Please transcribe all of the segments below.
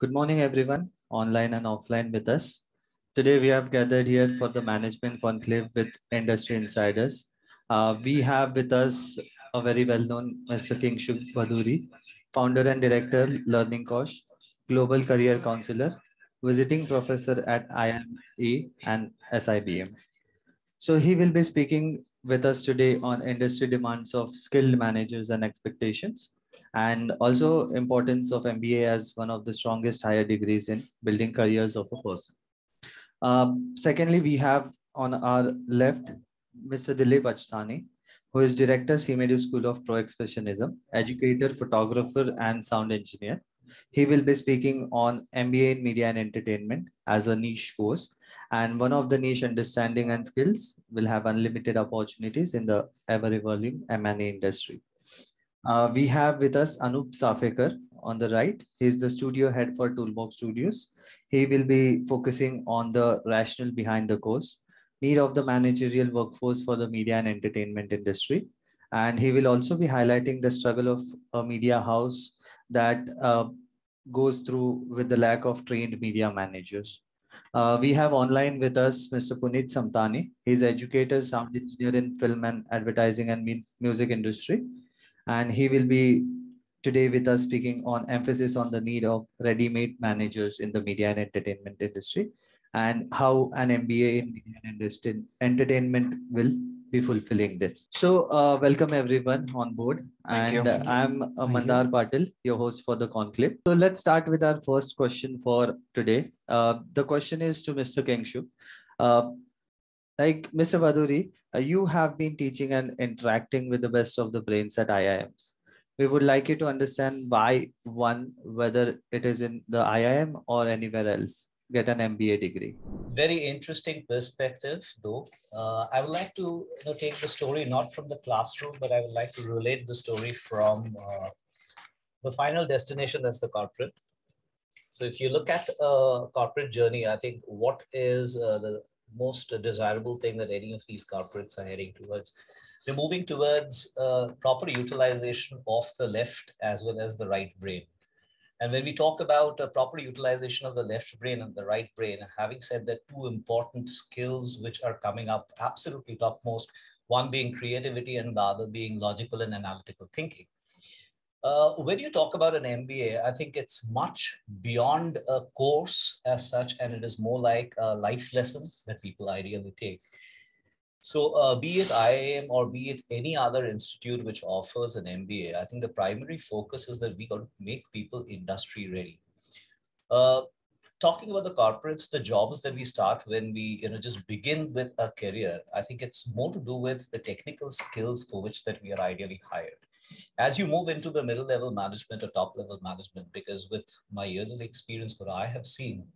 Good morning, everyone, online and offline with us. Today, we have gathered here for the management conclave with industry insiders. Uh, we have with us a very well-known Mr. Kingshuk Bhaduri, founder and director, Learning Kosh, global career counselor, visiting professor at IME and SIBM. So he will be speaking with us today on industry demands of skilled managers and expectations and also importance of MBA as one of the strongest higher degrees in building careers of a person. Um, secondly, we have on our left, Mr. Dilip Achthani, who is Director, Seamedu School of Pro Expressionism, educator, photographer, and sound engineer. He will be speaking on MBA in Media and Entertainment as a niche course. And one of the niche understanding and skills will have unlimited opportunities in the ever-evolving M&E industry. Uh, we have with us Anup Safekar on the right. He's the studio head for Toolbox Studios. He will be focusing on the rationale behind the course, need of the managerial workforce for the media and entertainment industry. And he will also be highlighting the struggle of a media house that uh, goes through with the lack of trained media managers. Uh, we have online with us Mr. Puneet Samtani. He's educator, sound engineer in film and advertising and music industry and he will be today with us speaking on emphasis on the need of ready-made managers in the media and entertainment industry and how an MBA in media and entertainment will be fulfilling this. So uh, welcome everyone on board. Thank and uh, I'm uh, Mandar. Patil, your host for the conclave. So let's start with our first question for today. Uh, the question is to Mr. Kingshuk. Uh, like Mr. Bhaduri, uh, you have been teaching and interacting with the best of the brains at IIMs. We would like you to understand why one, whether it is in the IIM or anywhere else, get an MBA degree. Very interesting perspective, though. Uh, I would like to you know, take the story not from the classroom, but I would like to relate the story from uh, the final destination that's the corporate. So if you look at a corporate journey, I think what is uh, the most desirable thing that any of these corporates are heading towards. They're moving towards uh, proper utilization of the left as well as the right brain. And when we talk about uh, proper utilization of the left brain and the right brain, having said that two important skills which are coming up absolutely topmost, one being creativity and the other being logical and analytical thinking. Uh, when you talk about an MBA, I think it's much beyond a course as such, and it is more like a life lesson that people ideally take. So, uh, be it IIM or be it any other institute which offers an MBA, I think the primary focus is that we got to make people industry ready. Uh, talking about the corporates, the jobs that we start when we you know just begin with a career, I think it's more to do with the technical skills for which that we are ideally hired as you move into the middle level management or top level management, because with my years of experience, what I have seen,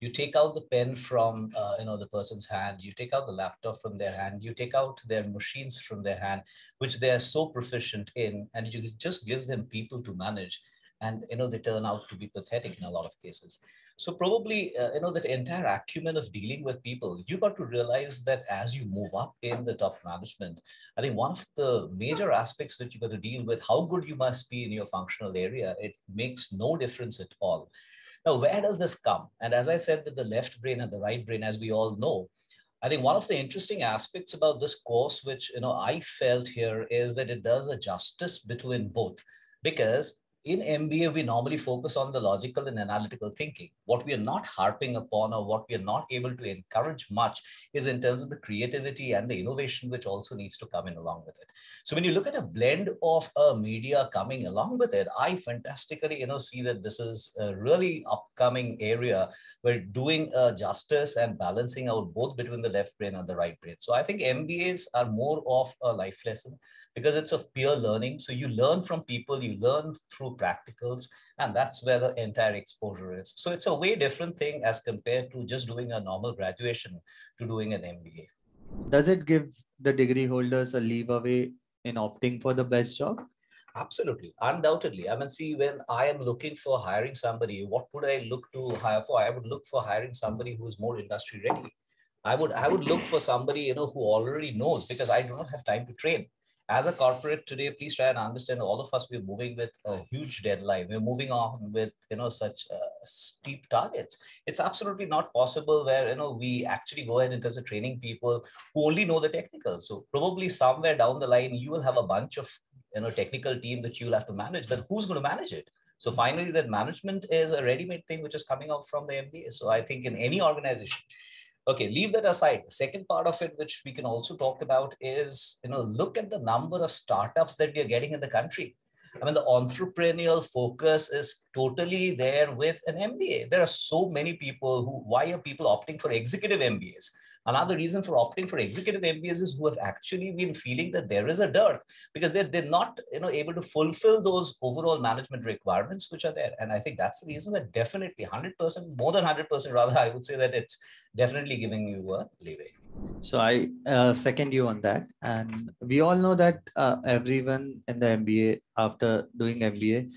you take out the pen from uh, you know the person's hand, you take out the laptop from their hand, you take out their machines from their hand, which they are so proficient in, and you just give them people to manage, and you know they turn out to be pathetic in a lot of cases. So probably, uh, you know, that entire acumen of dealing with people, you got to realize that as you move up in the top management, I think one of the major aspects that you got to deal with, how good you must be in your functional area, it makes no difference at all. Now, where does this come? And as I said, that the left brain and the right brain, as we all know, I think one of the interesting aspects about this course, which you know I felt here, is that it does a justice between both, because in MBA, we normally focus on the logical and analytical thinking. What we are not harping upon or what we are not able to encourage much is in terms of the creativity and the innovation, which also needs to come in along with it. So when you look at a blend of uh, media coming along with it, I fantastically, you know, see that this is a really upcoming area where doing uh, justice and balancing out both between the left brain and the right brain. So I think MBAs are more of a life lesson because it's of peer learning. So you learn from people, you learn through practicals, and that's where the entire exposure is. So it's a way different thing as compared to just doing a normal graduation to doing an MBA. Does it give the degree holders a leeway in opting for the best job? Absolutely, undoubtedly. I mean, see, when I am looking for hiring somebody, what would I look to hire for? I would look for hiring somebody who is more industry ready. I would I would look for somebody you know who already knows because I do not have time to train as a corporate today, please try and understand all of us, we're moving with a huge deadline. We're moving on with, you know, such uh, steep targets. It's absolutely not possible where, you know, we actually go ahead in terms of training people who only know the technical. So probably somewhere down the line, you will have a bunch of, you know, technical team that you'll have to manage, but who's going to manage it? So finally, that management is a ready-made thing which is coming out from the MBA. So I think in any organization, okay leave that aside. The second part of it which we can also talk about is you know look at the number of startups that we are getting in the country. I mean the entrepreneurial focus is totally there with an mba there are so many people who why are people opting for executive mbas Another reason for opting for executive MBAs is who have actually been feeling that there is a dearth because they're, they're not you know, able to fulfill those overall management requirements which are there. And I think that's the reason that definitely 100%, more than 100% rather, I would say that it's definitely giving you a leeway. So I uh, second you on that. And we all know that uh, everyone in the MBA, after doing MBA,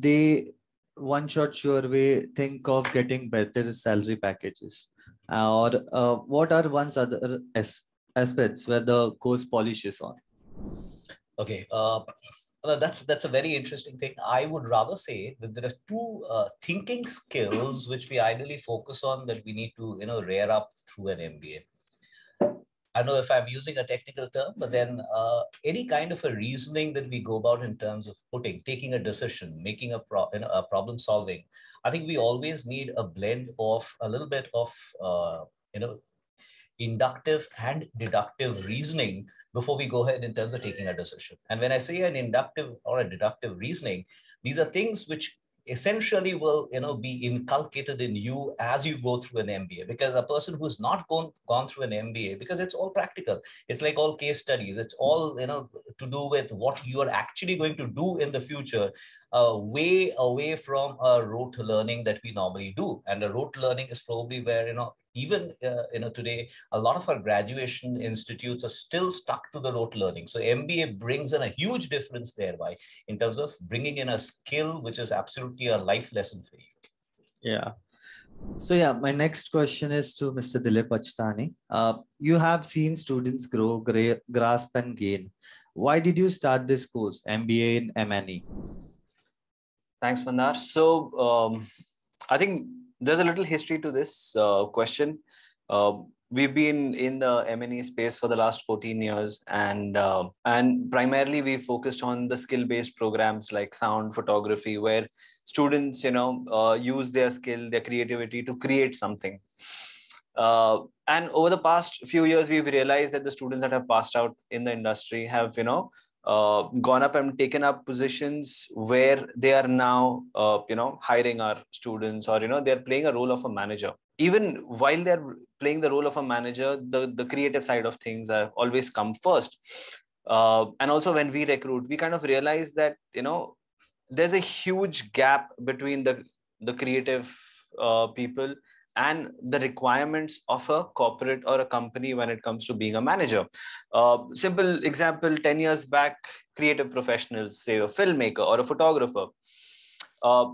they one shot sure way think of getting better salary packages or uh, what are one's other as aspects where the course polishes on? Okay uh, that's that's a very interesting thing. I would rather say that there are two uh, thinking skills which we ideally focus on that we need to you know rear up through an mba I don't know if I'm using a technical term, but then uh, any kind of a reasoning that we go about in terms of putting, taking a decision, making a, pro, you know, a problem solving, I think we always need a blend of a little bit of, uh, you know, inductive and deductive reasoning before we go ahead in terms of taking a decision. And when I say an inductive or a deductive reasoning, these are things which essentially will you know be inculcated in you as you go through an mba because a person who's not gone gone through an mba because it's all practical. It's like all case studies. It's all you know to do with what you are actually going to do in the future uh, way away from a rote learning that we normally do. And a rote learning is probably where you know even uh, you know today a lot of our graduation institutes are still stuck to the rote learning. So mba brings in a huge difference thereby in terms of bringing in a skill which is absolutely a life lesson for you. Yeah. So yeah my next question is to mr dilip Achutani. Uh, you have seen students grow gra- grasp and gain. Why did you start this course mba in mne thanks mandar. So um, i think there's a little history to this uh, question. Uh, we've been in the M&E space for the last 14 years, and uh, and primarily we focused on the skill-based programs like sound photography, where students, you know, uh, use their skill, their creativity to create something. Uh, and over the past few years, we've realized that the students that have passed out in the industry have, you know, uh, gone up and taken up positions where they are now uh, you know hiring our students or you know they're playing a role of a manager. Even while they're playing the role of a manager the the creative side of things have always come first. Uh, and also when we recruit we kind of realize that you know there's a huge gap between the the creative uh, people and the requirements of a corporate or a company when it comes to being a manager. Uh, simple example 10 years back, creative professionals, say a filmmaker or a photographer, uh,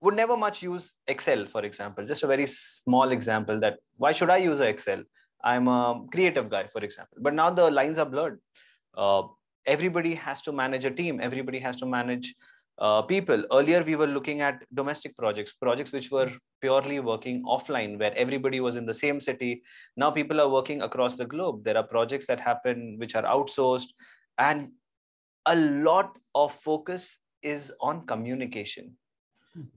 would never much use Excel, for example. Just a very small example that why should I use Excel? I'm a creative guy, for example. But now the lines are blurred. Uh, everybody has to manage a team, everybody has to manage uh, people. Earlier, we were looking at domestic projects, projects which were purely working offline, where everybody was in the same city. Now, people are working across the globe. There are projects that happen which are outsourced, and a lot of focus is on communication.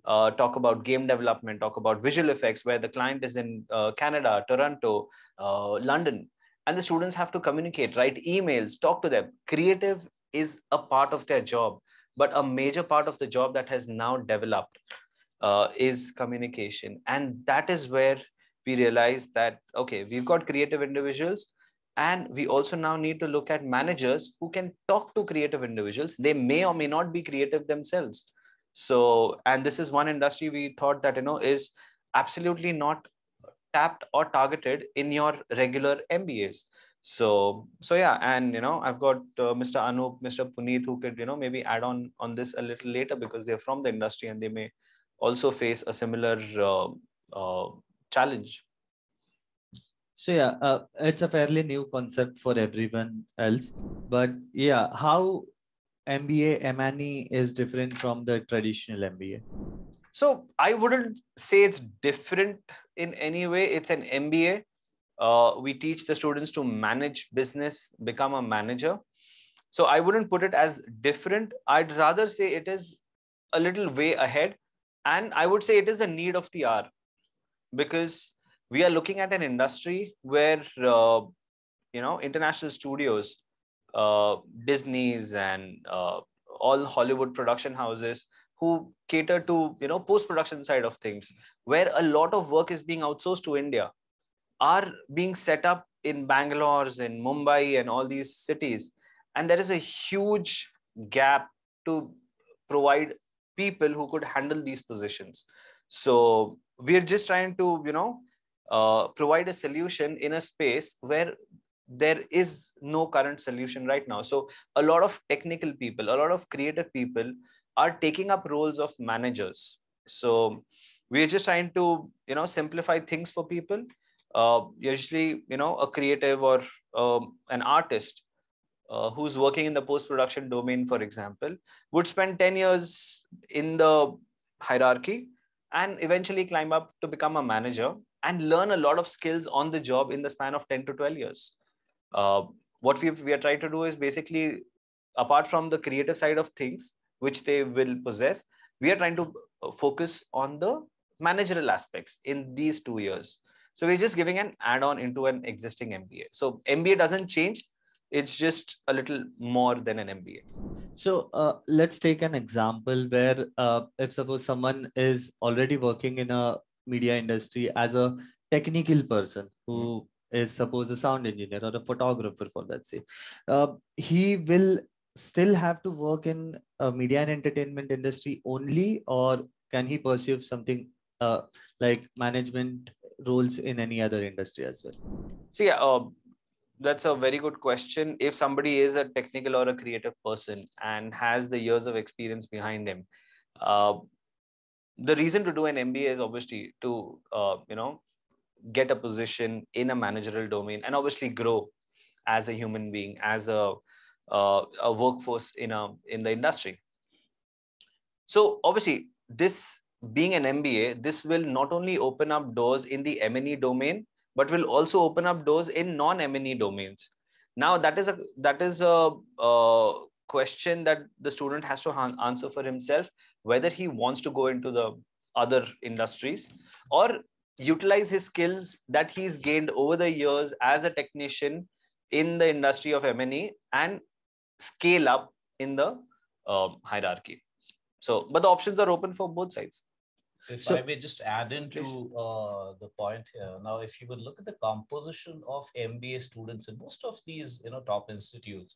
Uh, talk about game development, talk about visual effects, where the client is in uh, Canada, Toronto, uh, London, and the students have to communicate, write emails, talk to them. Creative is a part of their job but a major part of the job that has now developed uh, is communication. And that is where we realize that okay we've got creative individuals and we also now need to look at managers who can talk to creative individuals. They may or may not be creative themselves. So and this is one industry we thought that you know is absolutely not tapped or targeted in your regular mbas so so yeah and you know i've got uh, mr anup mr puneet who could you know maybe add on on this a little later because they're from the industry and they may also face a similar uh, uh, challenge So yeah, uh, it's a fairly new concept for everyone else. But yeah, how MBA M&E is different from the traditional MBA? So I wouldn't say it's different in any way. It's an MBA. Uh, we teach the students to manage business, become a manager. So I wouldn't put it as different. I'd rather say it is a little way ahead. And I would say it is the need of the hour because we are looking at an industry where, uh, you know, international studios, uh, Disney's and uh, all Hollywood production houses who cater to, you know, post-production side of things, where a lot of work is being outsourced to India, are being set up in Bangalore's, in Mumbai and all these cities. And there is a huge gap to provide people who could handle these positions. So we're just trying to you know uh, provide a solution in a space where there is no current solution right now. So a lot of technical people a lot of creative people are taking up roles of managers. So we're just trying to you know simplify things for people uh, usually you know a creative or um, an artist uh, who's working in the post production domain, for example, would spend 10 years in the hierarchy and eventually climb up to become a manager and learn a lot of skills on the job in the span of 10 to 12 years. Uh, what we we are trying to do is basically, apart from the creative side of things, which they will possess, we are trying to focus on the managerial aspects in these two years. So we're just giving an add-on into an existing MBA. So MBA doesn't change it's just a little more than an MBA. So uh, let's take an example where uh, if suppose someone is already working in a media industry as a technical person who is suppose a sound engineer or a photographer for that say, uh, he will still have to work in a media and entertainment industry only or can he pursue something uh, like management roles in any other industry as well? So yeah, uh, that's a very good question. If somebody is a technical or a creative person and has the years of experience behind him, uh, the reason to do an MBA is obviously to uh, you know get a position in a managerial domain and obviously grow as a human being, as a uh, a workforce in a in the industry. So obviously, this being an MBA, this will not only open up doors in the M&E domain, but will also open up doors in non-M&E domains. Now that is a that is a, question that the student has to answer for himself whether he wants to go into the other industries or utilize his skills that he's gained over the years as a technician in the industry of M&E and scale up in the uh, hierarchy. So, but the options are open for both sides. If so, I may just add into uh, the point here. Now, if you would look at the composition of MBA students in most of these, you know, top institutes,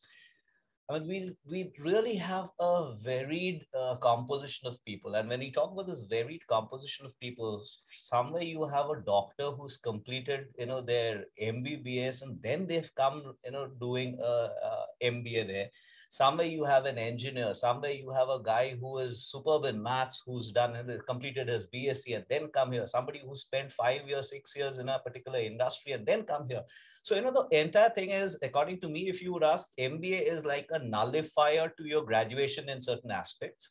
I mean, we, we really have a varied uh, composition of people. And when we talk about this varied composition of people, somewhere you have a doctor who's completed, you know, their MBBS and then they've come, you know, doing a, a MBA there somewhere you have an engineer somewhere you have a guy who is superb in maths who's done and completed his bsc and then come here. Somebody who spent five years six years in a particular industry and then come here. So you know the entire thing is according to me if you would ask mba is like a nullifier to your graduation in certain aspects.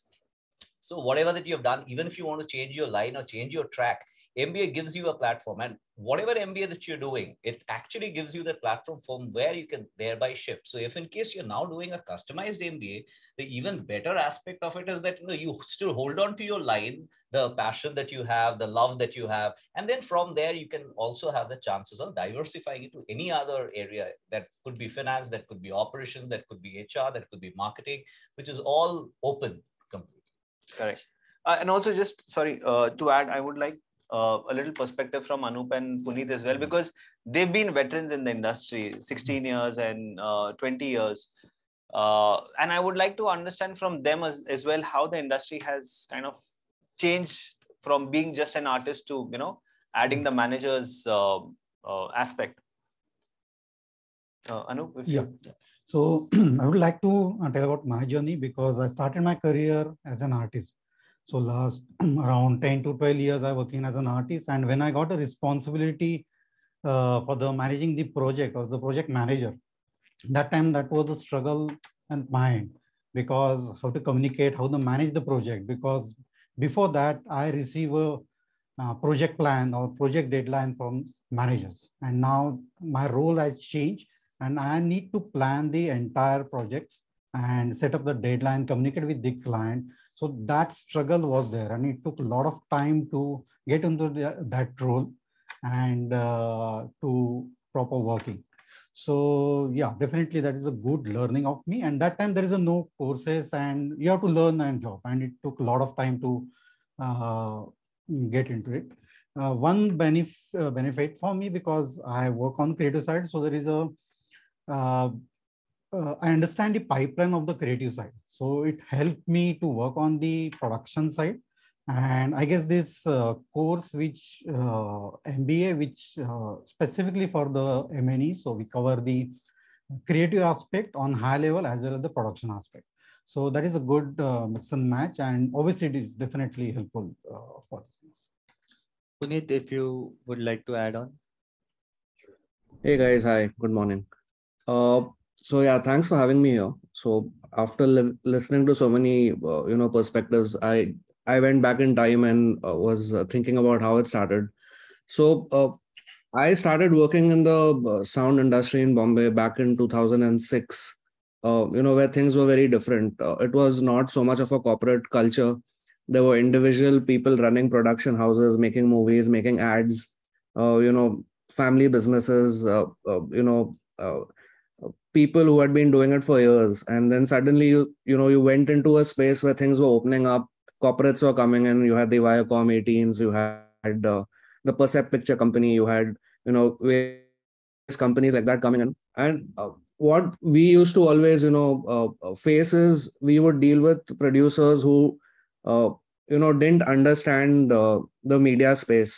So whatever that you have done even if you want to change your line or change your track MBA gives you a platform, and whatever MBA that you're doing, it actually gives you that platform from where you can thereby shift. So, if in case you're now doing a customized MBA, the even better aspect of it is that you know you still hold on to your line, the passion that you have, the love that you have, and then from there you can also have the chances of diversifying into any other area that could be finance, that could be operations, that could be HR, that could be marketing, which is all open completely. Correct. Uh, and also just sorry uh, to add i would like uh, a little perspective from Anup and Puneet as well, because they've been veterans in the industry, 16 years and uh, 20 years. Uh, and I would like to understand from them as, as well how the industry has kind of changed from being just an artist to, you know, adding the manager's uh, uh, aspect. Uh, Anup, yeah. You... So I would like to tell about my journey because I started my career as an artist. So last around 10 to 12 years, I working as an artist. And when I got a responsibility uh, for the managing the project or the project manager. That time that was a struggle and mind because how to communicate, how to manage the project. Because before that, I receive a uh, project plan or project deadline from managers. And now my role has changed and I need to plan the entire projects and set up the deadline, communicate with the client. So that struggle was there and it took a lot of time to get into the, that role and uh, to proper working. So yeah, definitely that is a good learning of me. And that time there is a no courses and you have to learn and job. And it took a lot of time to uh, get into it. Uh, one benefit uh, benefit for me because I work on creative side. So there is a uh, I understand the pipeline of the creative side. So it helped me to work on the production side and I guess this uh, course, which uh, MBA, which uh, specifically for the M&E, so we cover the creative aspect on high level as well as the production aspect. So that is a good uh, mix and match, and obviously it is definitely helpful uh, for this. Puneet, if you would like to add on. Hey guys, hi, good morning. Uh, so yeah, thanks for having me here. So after li listening to so many, uh, you know, perspectives, I I went back in time and uh, was uh, thinking about how it started. So uh, I started working in the uh, sound industry in Bombay back in 2006. Uh, you know where things were very different. It was not so much of a corporate culture. There were individual people running production houses, making movies, making ads. you know, family businesses. you know, people who had been doing it for years, and then suddenly you you know you went into a space where things were opening up corporates were coming in. You had the Viacom 18s, you had uh, the Percept Picture Company, you had you know various companies like that coming in. And uh, what we used to always you know uh, uh face is we would deal with producers who uh, you know didn't understand uh, the media space.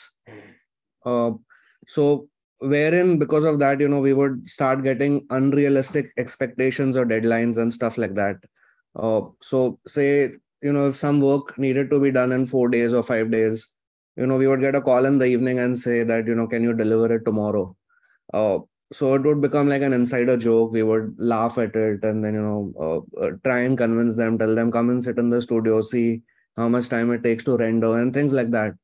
so wherein because of that you know we would start getting unrealistic expectations or deadlines and stuff like that. Uh, so say you know if some work needed to be done in four days or five days you know we would get a call in the evening and say that you know can you deliver it tomorrow? Uh, so it would become like an insider joke. We would laugh at it and then you know uh, uh, try and convince them tell them come and sit in the studio see how much time it takes to render and things like that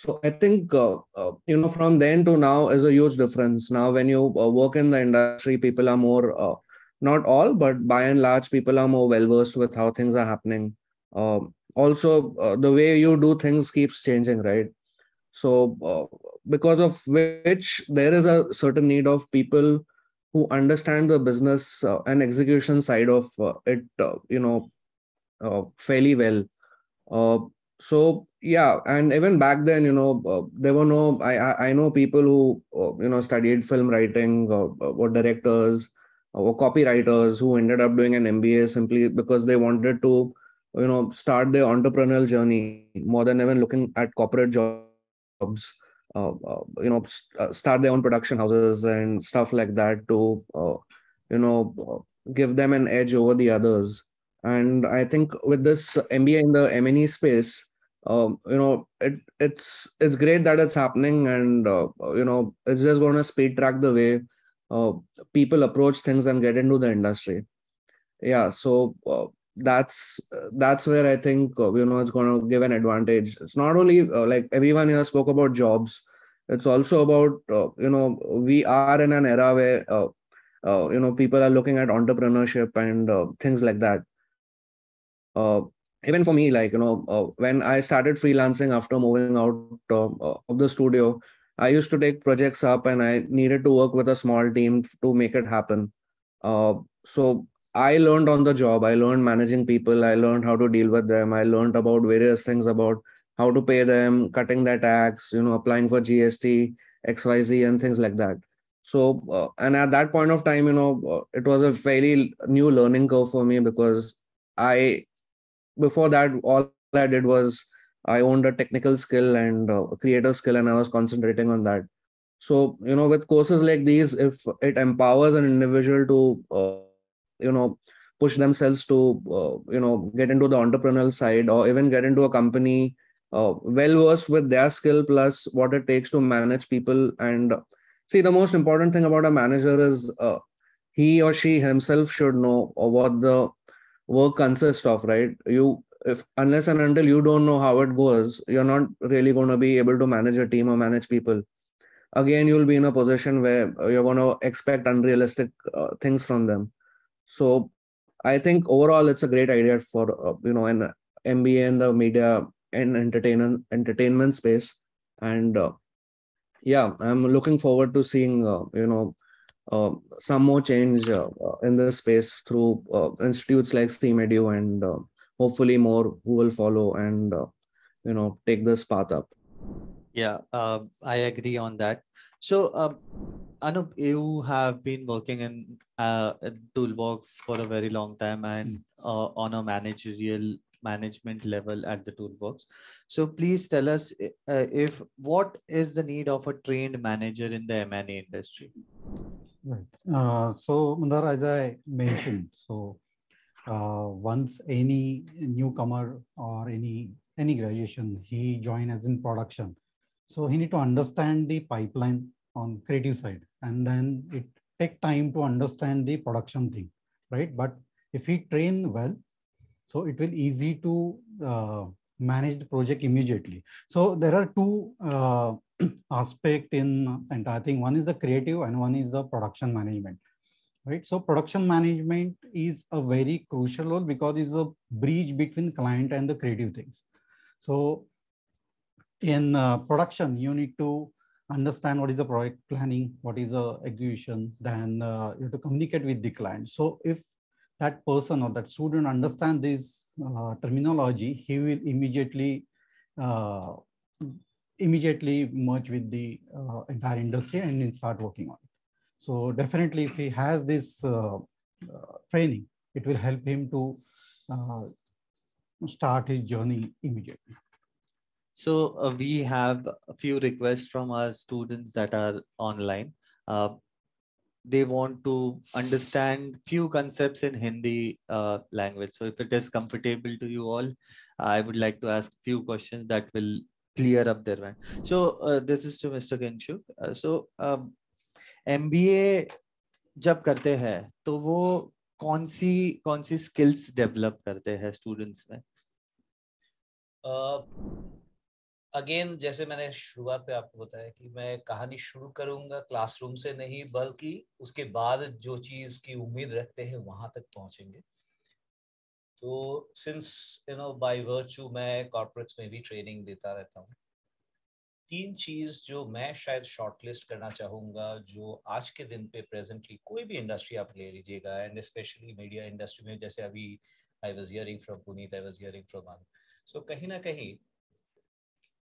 so i think uh, uh, you know from then to now is a huge difference. Now when you uh, work in the industry people are more not all but by and large people are more well versed with how things are happening. Um, also uh, the way you do things keeps changing right? So uh, because of which there is a certain need of people who understand the business uh, and execution side of uh, it uh, you know uh, fairly well. So yeah and even back then you know there were no i i know people who you know studied film writing or, or directors or copywriters who ended up doing an mba simply because they wanted to you know start their entrepreneurial journey more than even looking at corporate jobs uh, uh, you know st- uh, start their own production houses and stuff like that to uh, you know uh, give them an edge over the others. And i think with this mba in the m&e space um, you know it it's it's great that it's happening and uh, you know it's just going to speed track the way people approach things and get into the industry yeah so that's that's where I think uh, you know it's going to give an advantage. It's not only uh, like everyone here spoke about jobs. It's also about uh, you know we are in an era where uh, uh, you know people are looking at entrepreneurship and uh, things like that. Even for me, like you know, when I started freelancing after moving out of the studio, I used to take projects up and I needed to work with a small team to make it happen. so I learned on the job. I learned managing people. I learned how to deal with them. I learned about various things about how to pay them, cutting their tax, you know, applying for GST, XYZ, and things like that. So, uh, and at that point of time, you know, uh, it was a fairly new learning curve for me because I, before that, all I did was I owned a technical skill and uh, a creative skill, and I was concentrating on that. So, you know, with courses like these, if it empowers an individual to uh, you know push themselves to uh, you know get into the entrepreneurial side or even get into a company uh, well versed with their skill plus what it takes to manage people and see the most important thing about a manager is uh, he or she himself should know what the work consists of right? You if unless and until you don't know how it goes you're not really going to be able to manage a team or manage people. Again you'll be in a position where you're going to expect unrealistic uh, things from them. So i think overall it's a great idea for uh, you know an mba in the media and entertainment entertainment space. And uh, yeah i'm looking forward to seeing uh, you know uh, some more change uh, in this space through institutes like Seamedu and hopefully more who will follow and you know take this path up. Yeah uh, i agree on that. So uh, anup you have been working in uh, toolbox for a very long time and hmm. uh, on a managerial management level at the toolbox. So please tell us uh, if what is the need of a trained manager in the m&e industry right. Uh, so Mandar, as i mentioned so uh, once any newcomer or any any graduation he join as in production. So he need to understand the pipeline on creative side and then it take time to understand the production thing right? But if he train well so it will easy to uh, manage the project immediately. So there are two uh, aspect in entire thing one is the creative and one is the production management right? So production management is a very crucial role because it's a bridge between client and the creative things. So in uh, production you need to understand what is the project planning what is the execution then uh, you have to communicate with the client. So if that person or that student understand this uh, terminology he will immediately uh, immediately merge with the uh, entire industry and start working on it so definitely if he has this uh, training it will help him to start his journey immediately so uh, we have a few requests from our students that are online. Uh, they want to understand few concepts in Hindi uh, language. So if it is comfortable to you all, I would like to ask few questions that will clear up their mind. So uh, this is to Mr. Kinshuk. Uh, so um, MBA जब करते हैं तो वो कौन सी कौन सी skills develop करते हैं students में अगेन जैसे मैंने शुरुआत पे आपको बताया कि मैं कहानी शुरू करूँगा क्लासरूम से नहीं, बल्कि उसके बाद जो चीज़ की उम्मीद रखते हैं वहाँ तक पहुँचेंगे। तो since you know by virtue मैं कॉर्पोरेट्स में भी ट्रेनिंग देता रहता हूँ। तीन चीज़ जो मैं शायद शॉर्टलिस्ट करना चाहूँगा, जो आज के दिन पे प्रेजेंटली कोई भी इंडस्ट्री आप ले लीजिएगा एंड स्पेशली मीडिया इंडस्ट्री में, जैसे अभी I was hearing from Puneet I was hearing from so कहीं ना कहीं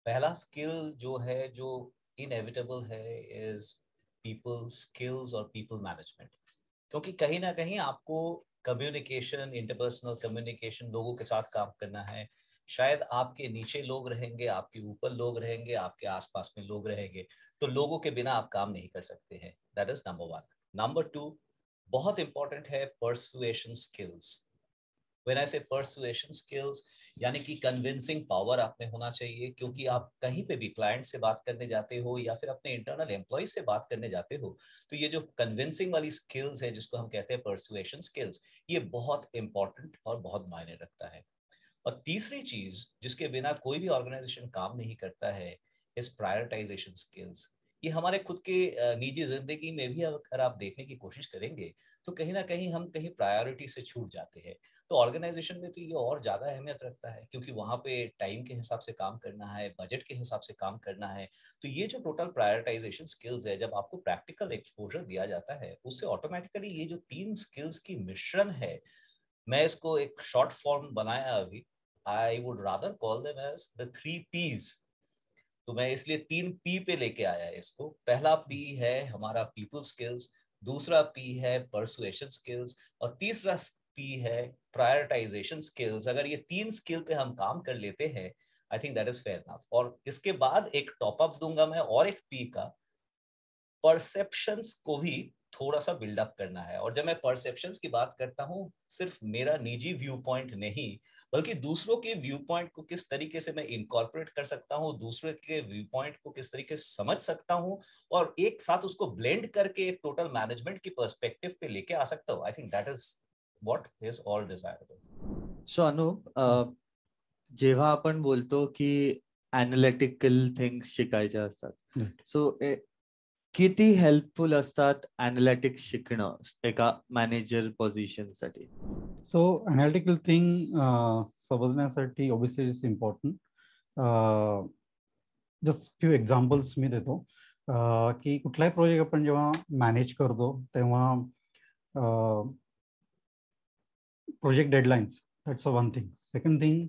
पहला स्किल जो है, जो इनएविटेबल है इज़ पीपल स्किल्स और पीपल मैनेजमेंट क्योंकि कहीं ना कहीं आपको कम्युनिकेशन इंटरपर्सनल कम्युनिकेशन लोगों के साथ काम करना है। शायद आपके नीचे लोग रहेंगे, आपके ऊपर लोग रहेंगे, आपके आसपास में लोग रहेंगे तो लोगों के बिना आप काम नहीं कर सकते हैं। That is number one number two बहुत इंपॉर्टेंट है persuasion skills when I say persuasion skills यानी कि कन्विंसिंग पावर आप में होना चाहिए, क्योंकि आप कहीं पे भी क्लाइंट से बात करने जाते हो या फिर अपने इंटरनल एम्प्लॉय से बात करने जाते हो तो ये जो कन्विंसिंग वाली स्किल्स है, जिसको हम कहते हैं परसुएशन स्किल्स ये बहुत इंपॉर्टेंट और बहुत मायने रखता है। और तीसरी चीज़, जिसके बिना कोई भी ऑर्गेनाइजेशन काम नहीं करता है इस प्रायोरिटाइजेशन स्किल्स ये हमारे खुद के निजी ज़िंदगी में भी अगर आप देखने की कोशिश करेंगे तो कहीं ना कहीं हम कहीं प्रायोरिटी से छूट जाते हैं। तो ऑर्गेनाइजेशन में तो ये और ज़्यादा अहमियत रखता है, क्योंकि वहाँ पे टाइम के हिसाब से काम करना है, बजट के हिसाब से काम करना है तो ये जो टोटल प्रायोरिटाइजेशन स्किल्स है, जब आपको प्रैक्टिकल एक्सपोजर दिया जाता है, उससे ऑटोमेटिकली ये जो तीन स्किल्स की मिश्रण है, मैं इसको एक शॉर्ट फॉर्म बनाया अभी I would rather call them as the three Ps तो मैं इसलिए तीन पी पे लेके आया इसको, पहला पी है हमारा पीपल स्किल्स दूसरा पी है परसुएशन स्किल्स और तीसरा पी है प्रायोरिटाइजेशन स्किल्स अगर ये तीन स्किल पे हम काम कर लेते हैं I think that is fair enough और इसके बाद एक टॉप अप दूँगा मैं और एक पी का। परसेप्शंस को भी थोड़ा सा बिल्डअप करना है। और जब मैं परसेप्शंस की बात करता हूँ, सिर्फ़ मेरा निजी व्यू पॉइंट नहीं, बल्कि दूसरों के व्यू पॉइंट को किस तरीके से मैं इनकॉर्पोरेट कर सकता हूँ, दूसरे के व्यू पॉइंट को किस तरीके से समझ सकता हूँ, और एक साथ उसको ब्लेंड करके एक टोटल मैनेजमेंट की पर्सपेक्टिव पे लेके आ सकता हूँ। I think that is what is all desirable so Anoop जेव्हा आपण बोलतो की अनालिटिकल थिंग्स शिकायचे असतात सो किती हेल्पफुल असतात अनालिटिक्स शिकणं एका मॅनेजर पोझिशनसाठी? सो अनालिटिकल थिंग समजण्यासाठी obviously it's important just few examples मी देतो. की कुठलाही प्रोजेक्ट आपण जेव्हा मॅनेज करतो तेव्हा project deadlines that's a one thing second thing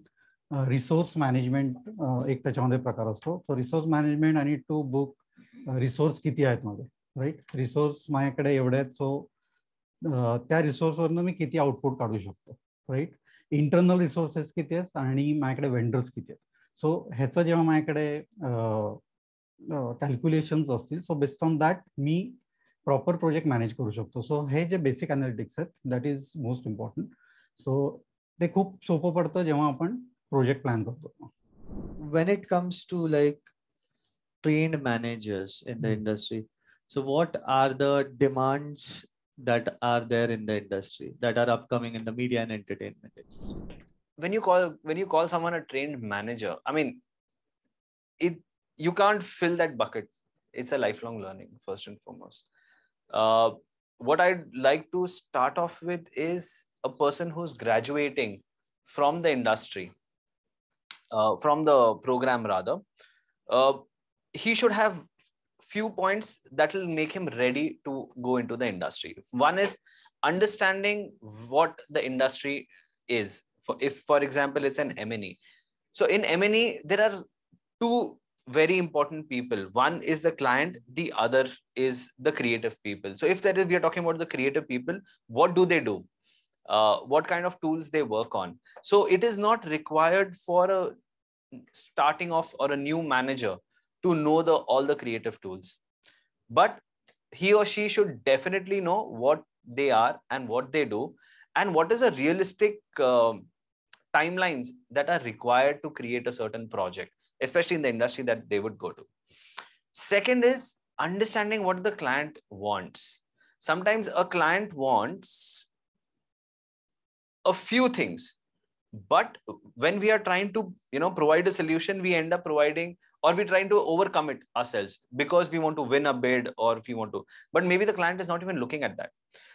resource management एक त्याच्यामध्ये प्रकार असतो. सो रिसोर्स मॅनेजमेंट आणि टू बुक रिसोर्स किती आहेत माझे राईट रिसोर्स माझ्याकडे एवढे आहेत. सो uh, त्या रिसोर्सवरनं मी किती आउटपुट काढू शकतो राईट इंटरनल रिसोर्सेस किती आहेत आणि माझ्याकडे वेंडर्स किती आहेत. सो ह्याचं जेव्हा माझ्याकडे uh, uh, कॅल्क्युलेशन्स असतील सो बेस्ड ऑन दॅट मी प्रॉपर प्रोजेक्ट मॅनेज करू शकतो. सो हे जे बेसिक अनालिटिक्स आहेत that is most important so ते खूप सोपं पडतं जेव्हा आपण प्रोजेक्ट प्लॅन करतो when it comes to like trained managers in the mm. industry so what are the demands that are there in the industry that are upcoming in the media and entertainment industry when you call when you call someone a trained manager i mean it you can't fill that bucket it's a lifelong learning first and foremost uh, what i'd like to start off with is a person who's graduating from the industry uh, from the program rather. Uh, he should have few points that will make him ready to go into the industry. One is understanding what the industry is. For if for example it's an m&e so in m&e there are two very important people. One is the client the other is the creative people. So if that is we are talking about the creative people what do they do? Uh, what kind of tools they work on? So it is not required for a starting off or a new manager to know the all the creative tools. But he or she should definitely know what they are and what they do. And what is a realistic uh, timelines that are required to create a certain project especially in the industry that they would go to. Second is understanding what the client wants. Sometimes a client wants a few things but when we are trying to you know provide a solution we end up providing or we're trying to overcome it ourselves because we want to win a bid or if we want to. But maybe the client is not even looking at that.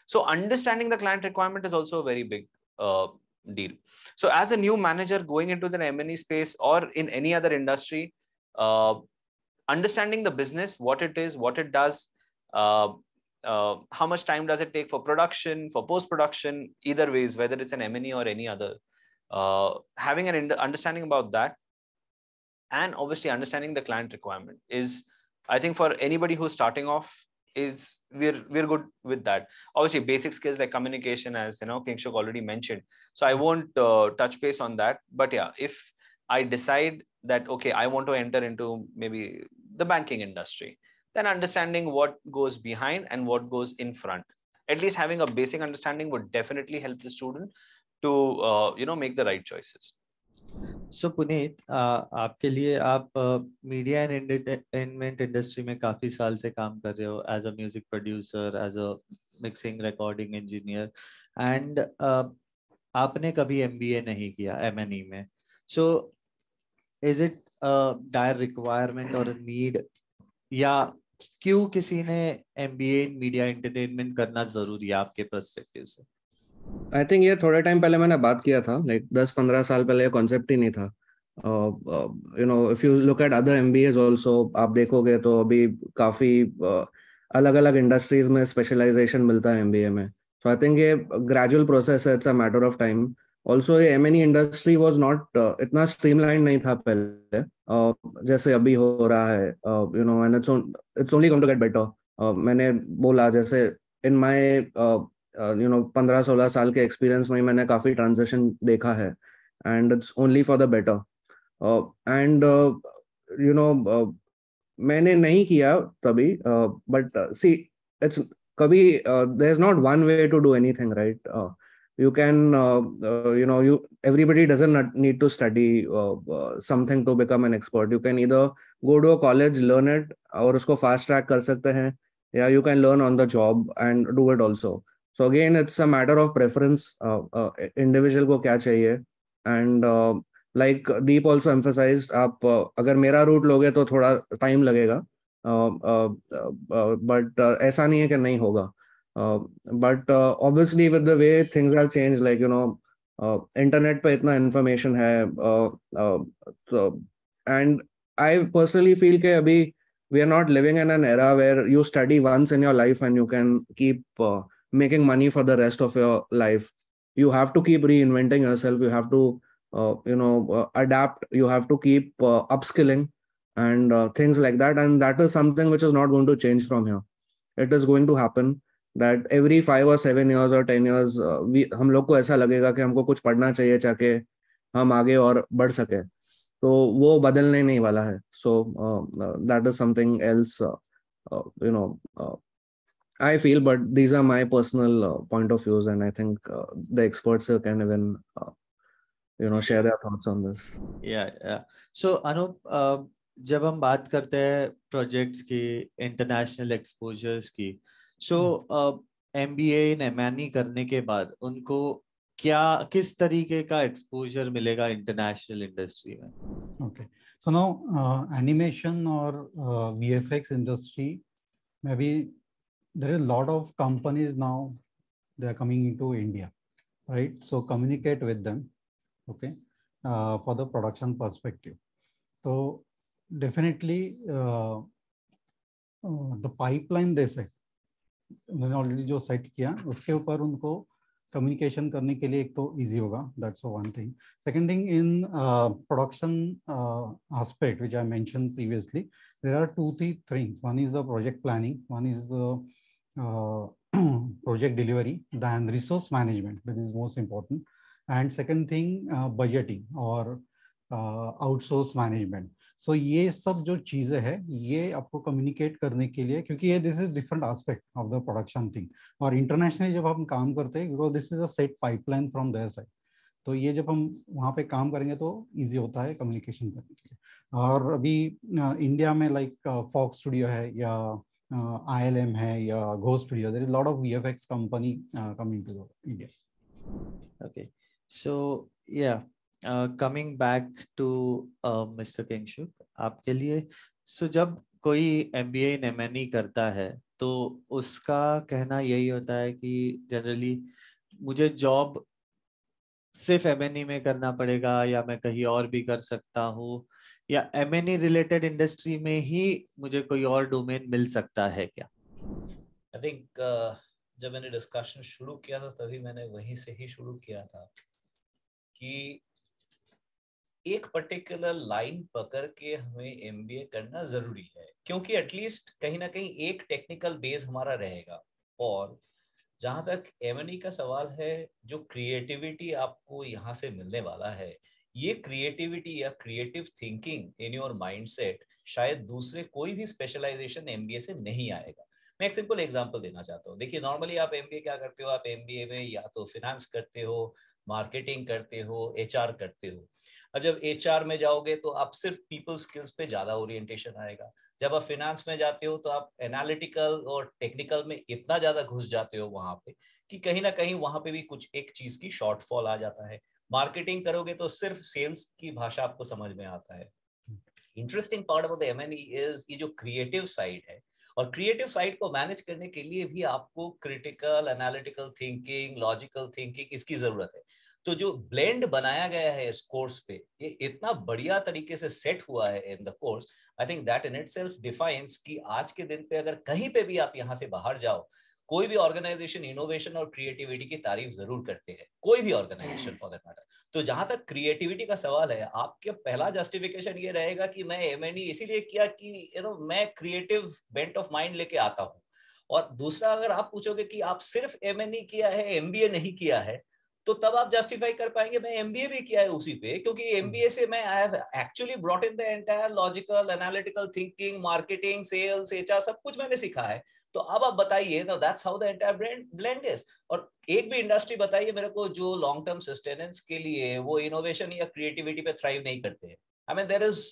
So understanding the client requirement is also a very big uh, deal. So as a new manager going into the m&e space or in any other industry uh, understanding the business what it is what it does uh, uh, how much time does it take for production for post production either ways whether it's an m&e or any other uh, having an understanding about that and obviously understanding the client requirement is i think for anybody who's starting off is we're we're good with that. Obviously basic skills like communication as you know kingshuk already mentioned. So i won't uh, touch base on that. But yeah if i decide that okay i want to enter into maybe the banking industry then understanding what goes behind and what goes in front. At least having a basic understanding would definitely help the student to uh, you know make the right choices so so, Puneet आपके लिए आप media and entertainment industry में काफ़ी साल से काम कर रहे हो as a music producer as a mixing recording engineer and आपने कभी एमबीए नहीं किया एमएनई में। So is it dire requirement और नीड या क्यों किसी ने एमबीए इन मीडिया एंटरटेनमेंट करना ज़रूरी है आपके पर्सपेक्टिव से? आई थिंक ये थोड़े टाइम पहले मैंने बात किया था लाइक दस पंद्रह साल पहले ये कॉन्सेप्ट ही नहीं था। You know if you look at other MBAs also आप देखोगे तो अभी काफ़ी uh, अलग अलग इंडस्ट्रीज़ में स्पेशलाइजेशन मिलता है एम बी ए में। सो आई थिंक ये ग्रेजुअल प्रोसेस है it's a matter of time also ये M N E industry was not इतना स्ट्रीमलाइन नहीं था पहले। Uh, जैसे अभी हो रहा है you know and it's only to get better मैंने बोला जैसे इन माई यू नो पंद्रह सोलह साल के एक्सपीरियंस में मैंने काफ़ी ट्रांजेक्शन देखा है and it's only for the better and you know मैंने नहीं किया तभी बट सी इट्स कभी there is not one way to do anything right you can you know you everybody doesn't need to study something to become an expert you can either go do a college learn it और उसको fast track कर सकते हैं, या you can learn on the job and do it also so again it's a matter of preference individual को क्या चाहिए? And like Deep also emphasise आप uh, अगर मेरा रूट लोगे तो थोड़ा टाइम लगेगा बट uh, uh, ऐसा नहीं है कि नहीं होगा। But obviously with the way things are change like you know internet पर इतना इंफॉर्मेशन है एंड आई पर्सनली फील के अभी we are not living in an era where you study once in your life and you can keep making money for the rest of your life you have to keep reinventing yourself you have to uh, you know uh, adapt you have to keep uh, upskilling and uh, things like that and that is something which is not going to change from here it is going to happen that every five or seven years or ten years uh, we हम लोग को ऐसा लगेगा कि हमको कुछ पढ़ना चाहिए चाहे हम आगे और बढ़ सके तो वो बदलने नहीं वाला है so that is something else you know I feel, but these are my personal uh, point of views, and I think uh, the experts can even, uh, you know, share their thoughts on this. Yeah, yeah. So, Anup, जब हम बात करते हैं projects international exposures की, so MBA in M&E करने के बाद उनको क्या किस तरीके का exposure मिलेगा international industry Okay, so now animation or VFX industry, maybe there is a lot of companies now they are coming into india right so communicate with them okay uh, for the production perspective so definitely uh, uh, the pipeline they say उन्होंने already जो set किया उसके ऊपर उनको communication करने के लिए एक तो इजी होगा that's one thing second thing in production aspect which i mentioned previously there are two three things one is the project planning one is the uh, project delivery then resource management that is most important. And second thing uh, budgeting or uh, outsource management. So so ये सब जो चीज़ें हैं ये आपको communicate करने के लिए क्योंकि ये this is different aspect of the production thing और इंटरनेशनली जब हम काम करते हैं because this is a set pipeline from their side तो ये जब हम वहाँ पे काम करेंगे तो इजी होता है कम्युनिकेशन करने के लिए। और अभी इंडिया में लाइक फॉक स्टूडियो है या ILM hai, uh, Ghost Studio. There is a lot of VFX company coming to India. Okay, so yeah, coming back to Mr. Kingshuk, आपके लिए सो so, जब कोई M B A in M N E करता है तो उसका कहना यही होता है कि जनरली मुझे जॉब सिर्फ़ एम एन ई में करना पड़ेगा या मैं कहीं और भी कर सकता हूँ या M N E related industry में ही मुझे कोई और डोमेन मिल सकता है क्या? आई थिंक uh, जब मैंने डिस्कशन शुरू किया था तभी मैंने वहीं से ही शुरू किया था कि एक पर्टिकुलर लाइन पकड़ के हमें एमबीए करना ज़रूरी है। क्योंकि एटलीस्ट कहीं ना कहीं एक टेक्निकल बेस हमारा रहेगा। और जहाँ तक एमएनई का सवाल है जो क्रिएटिविटी आपको यहाँ से मिलने वाला है ये क्रिएटिविटी या creative thinking in your mindset शायद दूसरे कोई भी स्पेशलाइजेशन एमबीए से नहीं आएगा। मैं एक सिंपल एग्जांपल देना चाहता हूँ। देखिए नॉर्मली आप एमबीए क्या करते हो? आप एमबीए में या तो फिनेंस करते हो मार्केटिंग करते हो एचआर करते हो। और जब एचआर में जाओगे तो आप सिर्फ़ पीपल स्किल्स पे ज़्यादा ओरिएंटेशन आएगा। जब आप फिनेंस में जाते हो तो आप एनालिटिकल और टेक्निकल में इतना ज़्यादा घुस जाते हो वहाँ पे कि कहीं ना कहीं वहाँ पे भी कुछ एक चीज़ की शॉर्टफॉल आ जाता है। मार्केटिंग करोगे तो सिर्फ़ सेल्स की भाषा आपको समझ में आता है। Interesting part of the M N is ये जो क्रिएटिव साइड है, और क्रिएटिव साइड को मैनेज करने के लिए भी आपको critical analytical thinking logical thinking इसकी ज़रूरत है। तो जो ब्लेंड बनाया गया है इस कोर्स पे, ये इतना बढ़िया तरीके से सेट हुआ है in the course I think that in it defines कि आज के दिन पे अगर कहीं पे भी आप यहाँ से बाहर जाओ कोई भी ऑर्गेनाइजेशन इनोवेशन और क्रिएटिविटी की तारीफ़ ज़रूर करते हैं। कोई भी ऑर्गेनाइजेशन फॉर दैट मैटर तो जहाँ तक क्रिएटिविटी का सवाल है आपके पहला जस्टिफिकेशन ये रहेगा कि मैं एम इसीलिए किया कि यू नो मैं क्रिएटिव बेंट ऑफ़ माइंड लेके आता हूँ। और दूसरा अगर आप पूछोगे कि आप सिर्फ़ एम किया है एमबीए नहीं किया है तो तब आप जस्टिफाई कर पाएँगे मैं एमबीए भी किया है उसी पे क्योंकि एमबीए हम्म। से मैं I have actually brought in the entire logical analytical thinking marketing sales HR सब कुछ मैंने सीखा है। तो अब आप बताइए ना that's how the entire brand blend is और एक भी इंडस्ट्री बताइए मेरे को जो लॉन्ग टर्म सस्टेनेंस के लिए वो इनोवेशन या क्रिएटिविटी पे थ्राइव नहीं करते हैं। I mean there is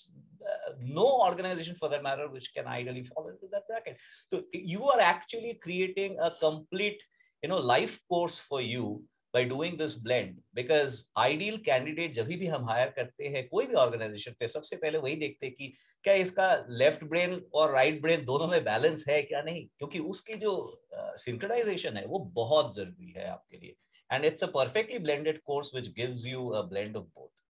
no organisation for that matter which can ideally follow into that bracket तो you are actually creating a complete you know life course for you by doing this blend because ideal candidate जब भी हम higher करते हैं कोई भी organisation पे सबसे पहले वही देखते हैं कि क्या इसका लेफ़्ट ब्रेन और राइट right ब्रेन दोनों में बैलेंस है क्या? नहीं क्योंकि उसकी जो सिंक्रोनाइजेशन uh, है वो बहुत ज़रूरी है आपके लिए। And it's a perfectly blended course which gives you a blend of both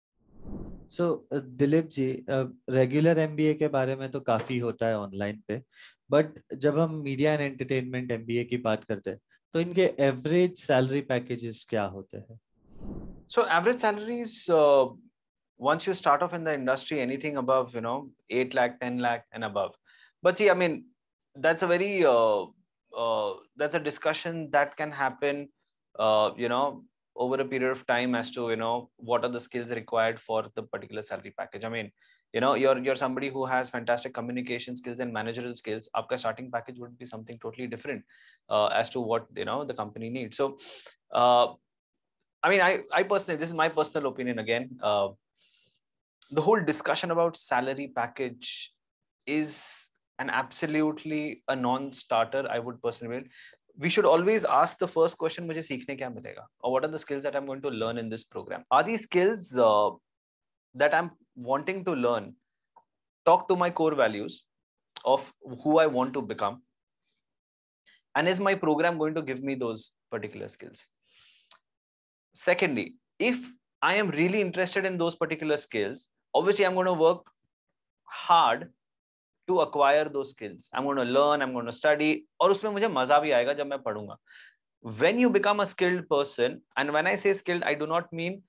so Dilip ji regular MBA के बारे में तो काफ़ी होता है ऑनलाइन पे बट जब हम मीडिया एंड एंटरटेनमेंट एमबीए की बात करते हैं तो इनके एवरेज सैलरी पैकेजेस क्या होते हैं so average salaries uh, once you start off in the industry anything above you know 8 lakh 10 lakh and above but see i mean that's a very uh, uh, that's a discussion that can happen uh, you know over a period of time as to you know what are the skills required for the particular salary package i mean you know you're you're somebody who has fantastic communication skills and managerial skills. upka starting package would be something totally different uh, as to what you know the company needs. So uh, i mean i i personally this is my personal opinion again. Uh, the whole discussion about salary package is an absolutely a non-starter i would personally we should always ask the first question mujhe seekhne kya milega or what are the skills that i'm going to learn in this program? Are these skills uh, that i'm wanting to learn talk to my core values of who i want to become. And is my program going to give me those particular skills? Secondly if i am really interested in those particular skills obviously i'm going to work hard to acquire those skills. I'm going to learn i'm going to study when you become a skilled person and when i say skilled i do not mean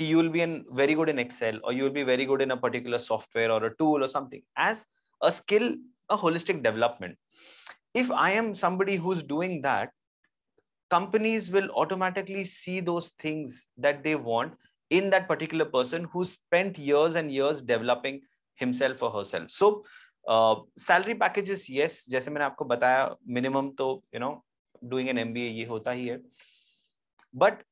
you will be in very good in excel or you will be very good in a particular software or a tool or something as a skill a holistic development if i am somebody who's doing that companies will automatically see those things that they want in that particular person who spent years and years developing himself or herself so uh, salary packages yes जैसे मैंने आपको बताया minimum तो you know doing an MBA ये होता ही है but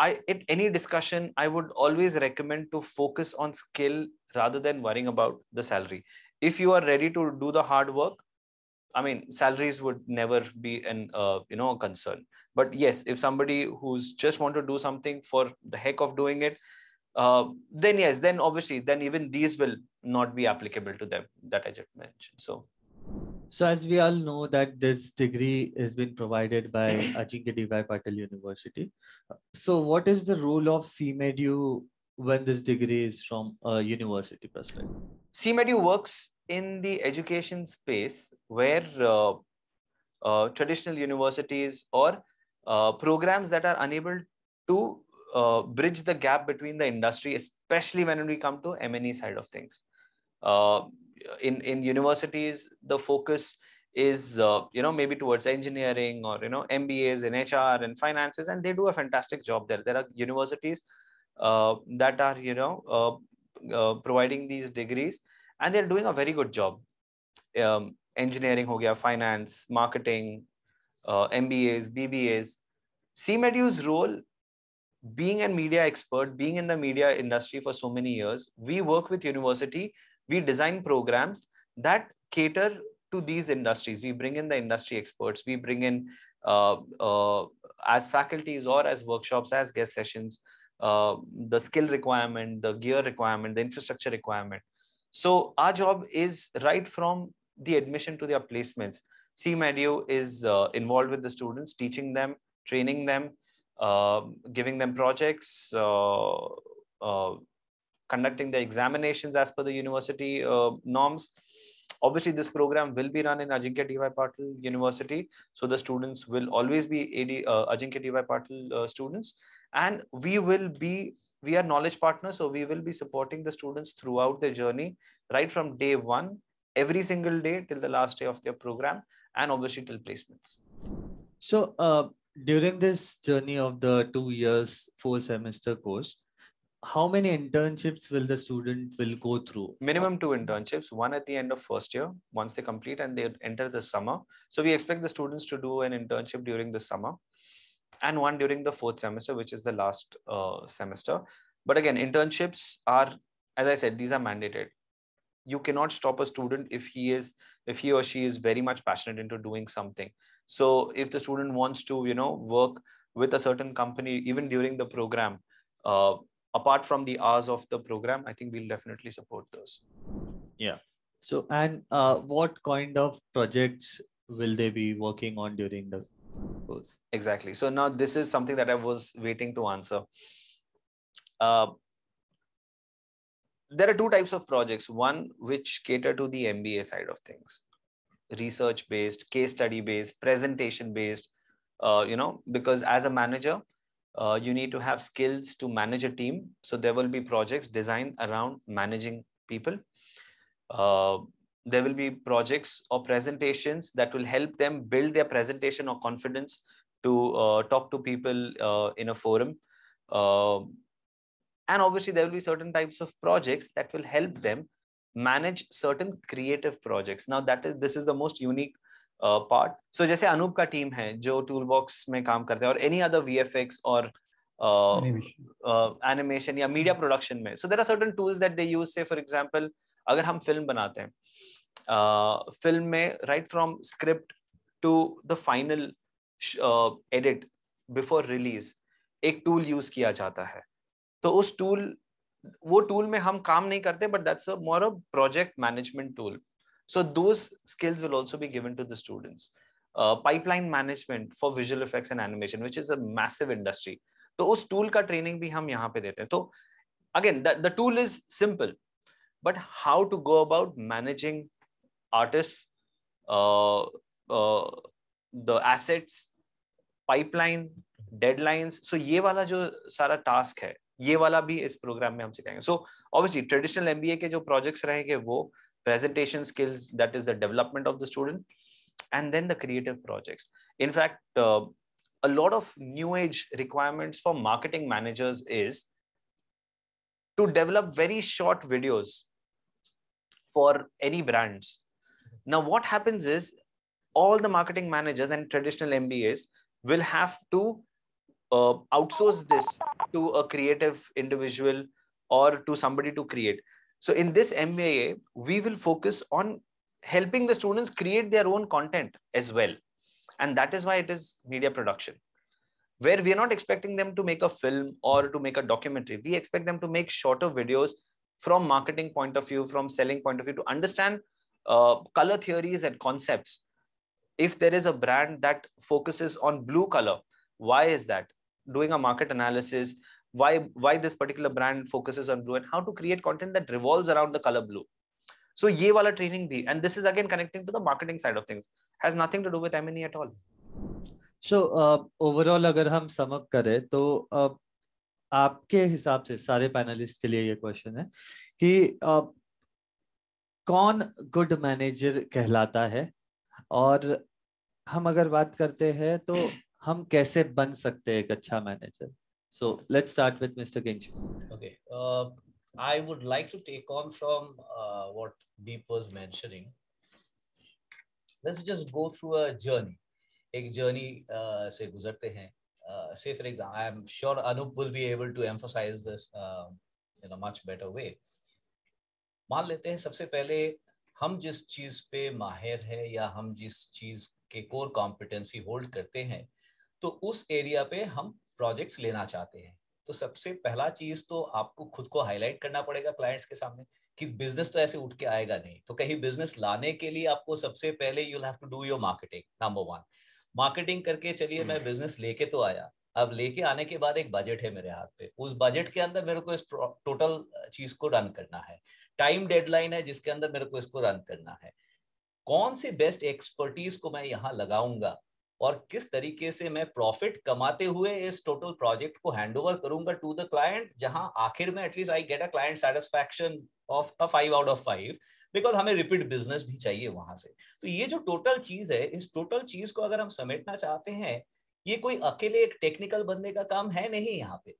I in any discussion, I would always recommend to focus on skill rather than worrying about the salary. If you are ready to do the hard work, I mean, salaries would never be an uh, you know a concern. But yes, if somebody who's just want to do something for the heck of doing it, uh, then yes, then obviously, then even these will not be applicable to them that I just mentioned. So so as we all know that this degree has been provided by Ajeenkya D.Y. Patil University. So what is the role of Seamedu when this degree is from a university perspective? Seamedu works in the education space where uh, uh, traditional universities or uh, programs that are unable to uh, bridge the gap between the industry, especially when we come to M&E side of things. In in universities the focus is uh, you know maybe towards engineering or you know mbas in hr and finances and they do a fantastic job there. There are universities uh, that are you know uh, uh providing these degrees and they're doing a very good job. Um, engineering ho gaya, finance marketing uh, mbas bbas Seamedu's role being a media expert being in the media industry for so many years we work with university we design programs that cater to these industries. We bring in the industry experts. We bring in uh, uh, as faculties or as workshops as guest sessions uh, the skill requirement the gear requirement the infrastructure requirement. So our job is right from the admission to their placements. Seamedu is uh, involved with the students teaching them training them uh, giving them projects uh, conducting the examinations as per the university uh, norms. Obviously, this program will be run in Ajeenkya D.Y. Patil University. So the students will always be AD, uh, Ajeenkya D.Y. Patil uh, students. And we will be, we are knowledge partners. So we will be supporting the students throughout their journey, right from day one, every single day till the last day of their program, and obviously till placements. So uh, during this journey of the two years, four semester course, how many internships will the student will go through? Minimum two internships one at the end of first year once they complete and they enter the summer. So we expect the students to do an internship during the summer and one during the fourth semester which is the last uh, semester. But again internships are as i said these are mandated. You cannot stop a student if he is if he or she is very much passionate into doing something. So if the student wants to you know work with a certain company even during the program uh, apart from the hours of the program i think we'll definitely support those. Yeah. So and uh, what kind of projects will they be working on during the course? Exactly. So now this is something that i was waiting to answer. Uh, there are two types of projects. One which cater to the mba side of things. Research based case study based presentation based uh, you know because as a manager uh, you need to have skills to manage a team. So there will be projects designed around managing people. Uh, there will be projects or presentations that will help them build their presentation or confidence to uh, talk to people uh, in a forum. Uh, and obviously there will be certain types of projects that will help them manage certain creative projects. Now that is this is the most unique part so जैसे अनूप का team है जो tool box में काम करते हैं और any other VFX और एनिमेशन uh, uh, या मीडिया प्रोडक्शन में. So there are certain tools that they use से फॉर एग्ज़ाम्पल अगर हम फ़िल्म बनाते हैं फ़िल्म में right from script to the final edit before release एक टूल यूज़ किया जाता है. तो उस टूल वो टूल में हम काम नहीं करते but that's more a project management tool So those skills will also be given to the students. Uh, pipeline management for visual effects and animation, which is a massive industry. तो उस tool का training भी हम यहाँ पे देते हैं तो again the tool is simple but how to go about managing artist the assets pipeline deadlines so ये वाला जो सारा टास्क है ये वाला भी इस प्रोग्राम में हम सिखाएँगे सो ऑब्वियसली ट्रेडिशनल एमबीए के जो प्रोजेक्ट्स रहेंगे वो presentation skills that is the development of the student and then the creative projects. In fact uh, a lot of new age requirements for marketing managers is to develop very short videos for any brands. Now what happens is all the marketing managers and traditional mbas will have to uh, outsource this to a creative individual or to somebody to create so in this MBA, we will focus on helping the students create their own content as well. And that is why it is media production, where we are not expecting them to make a film or to make a documentary. We expect them to make shorter videos from marketing point of view, from selling point of view, to understand uh, color theories and concepts. If there is a brand that focuses on blue color, why is that? Doing a market analysis, why why this particular brand focuses on blue and how to create content that revolves around the color blue so ye wala training bhi and this is again connecting to the marketing side of things has nothing to do with M&E at all so uh, overall अगर हम sum up करें तो uh, आपके हिसाब से सारे panelist के लिए ये क्वेश्चन है कि uh, कौन गुड मैनेजर कहलाता है और हम अगर बात करते हैं तो हम कैसे बन सकते हैं एक अच्छा manager So let's start with Mr. Kinch. Okay. Uh, I would like to take on from uh, what Deep was mentioning. Let's just go through a journey. एक journey uh, से गुजरते हैं. Uh, say for example, I'm sure Anup will be able to emphasize this uh, in a much better way. मान लेते हैं सबसे पहले हम जिस चीज़ पे माहिर है या हम जिस चीज़ के कोर कॉम्पिटेंसी होल्ड करते हैं तो उस एरिया पे हम प्रोजेक्ट्स लेना चाहते हैं। तो सबसे पहला चीज़ तो आपको खुद को हाईलाइट करना पड़ेगा क्लाइंट्स के सामने कि बिज़नेस तो ऐसे उठ के आएगा नहीं। तो कहीं बिज़नेस लाने के लिए आपको सबसे पहले you have to do your marketing number one marketing करके चलिए मैं बिज़नेस लेके तो आया। अब लेके आने के बाद एक बजट है मेरे हाथ पे। उस बजट के अंदर मेरे को इस टोटल चीज़ को रन करना है। टाइम डेडलाइन है जिसके अंदर मेरे को इसको रन करना है। कौन से बेस्ट एक्सपर्टीज को मैं यहाँ लगाऊँगा? और किस तरीके से मैं प्रॉफिट कमाते हुए इस टोटल प्रोजेक्ट को हैंड ओवर करूँगा टू द क्लाइंट जहाँ आखिर में at least I get a client satisfaction of a five out of five because हमें रिपीट बिज़नेस भी चाहिए वहाँ से। तो ये जो टोटल चीज़ है, इस टोटल चीज़ को अगर हम समेटना चाहते हैं, ये कोई अकेले एक टेक्निकल बंदे का काम है नहीं यहाँ पे।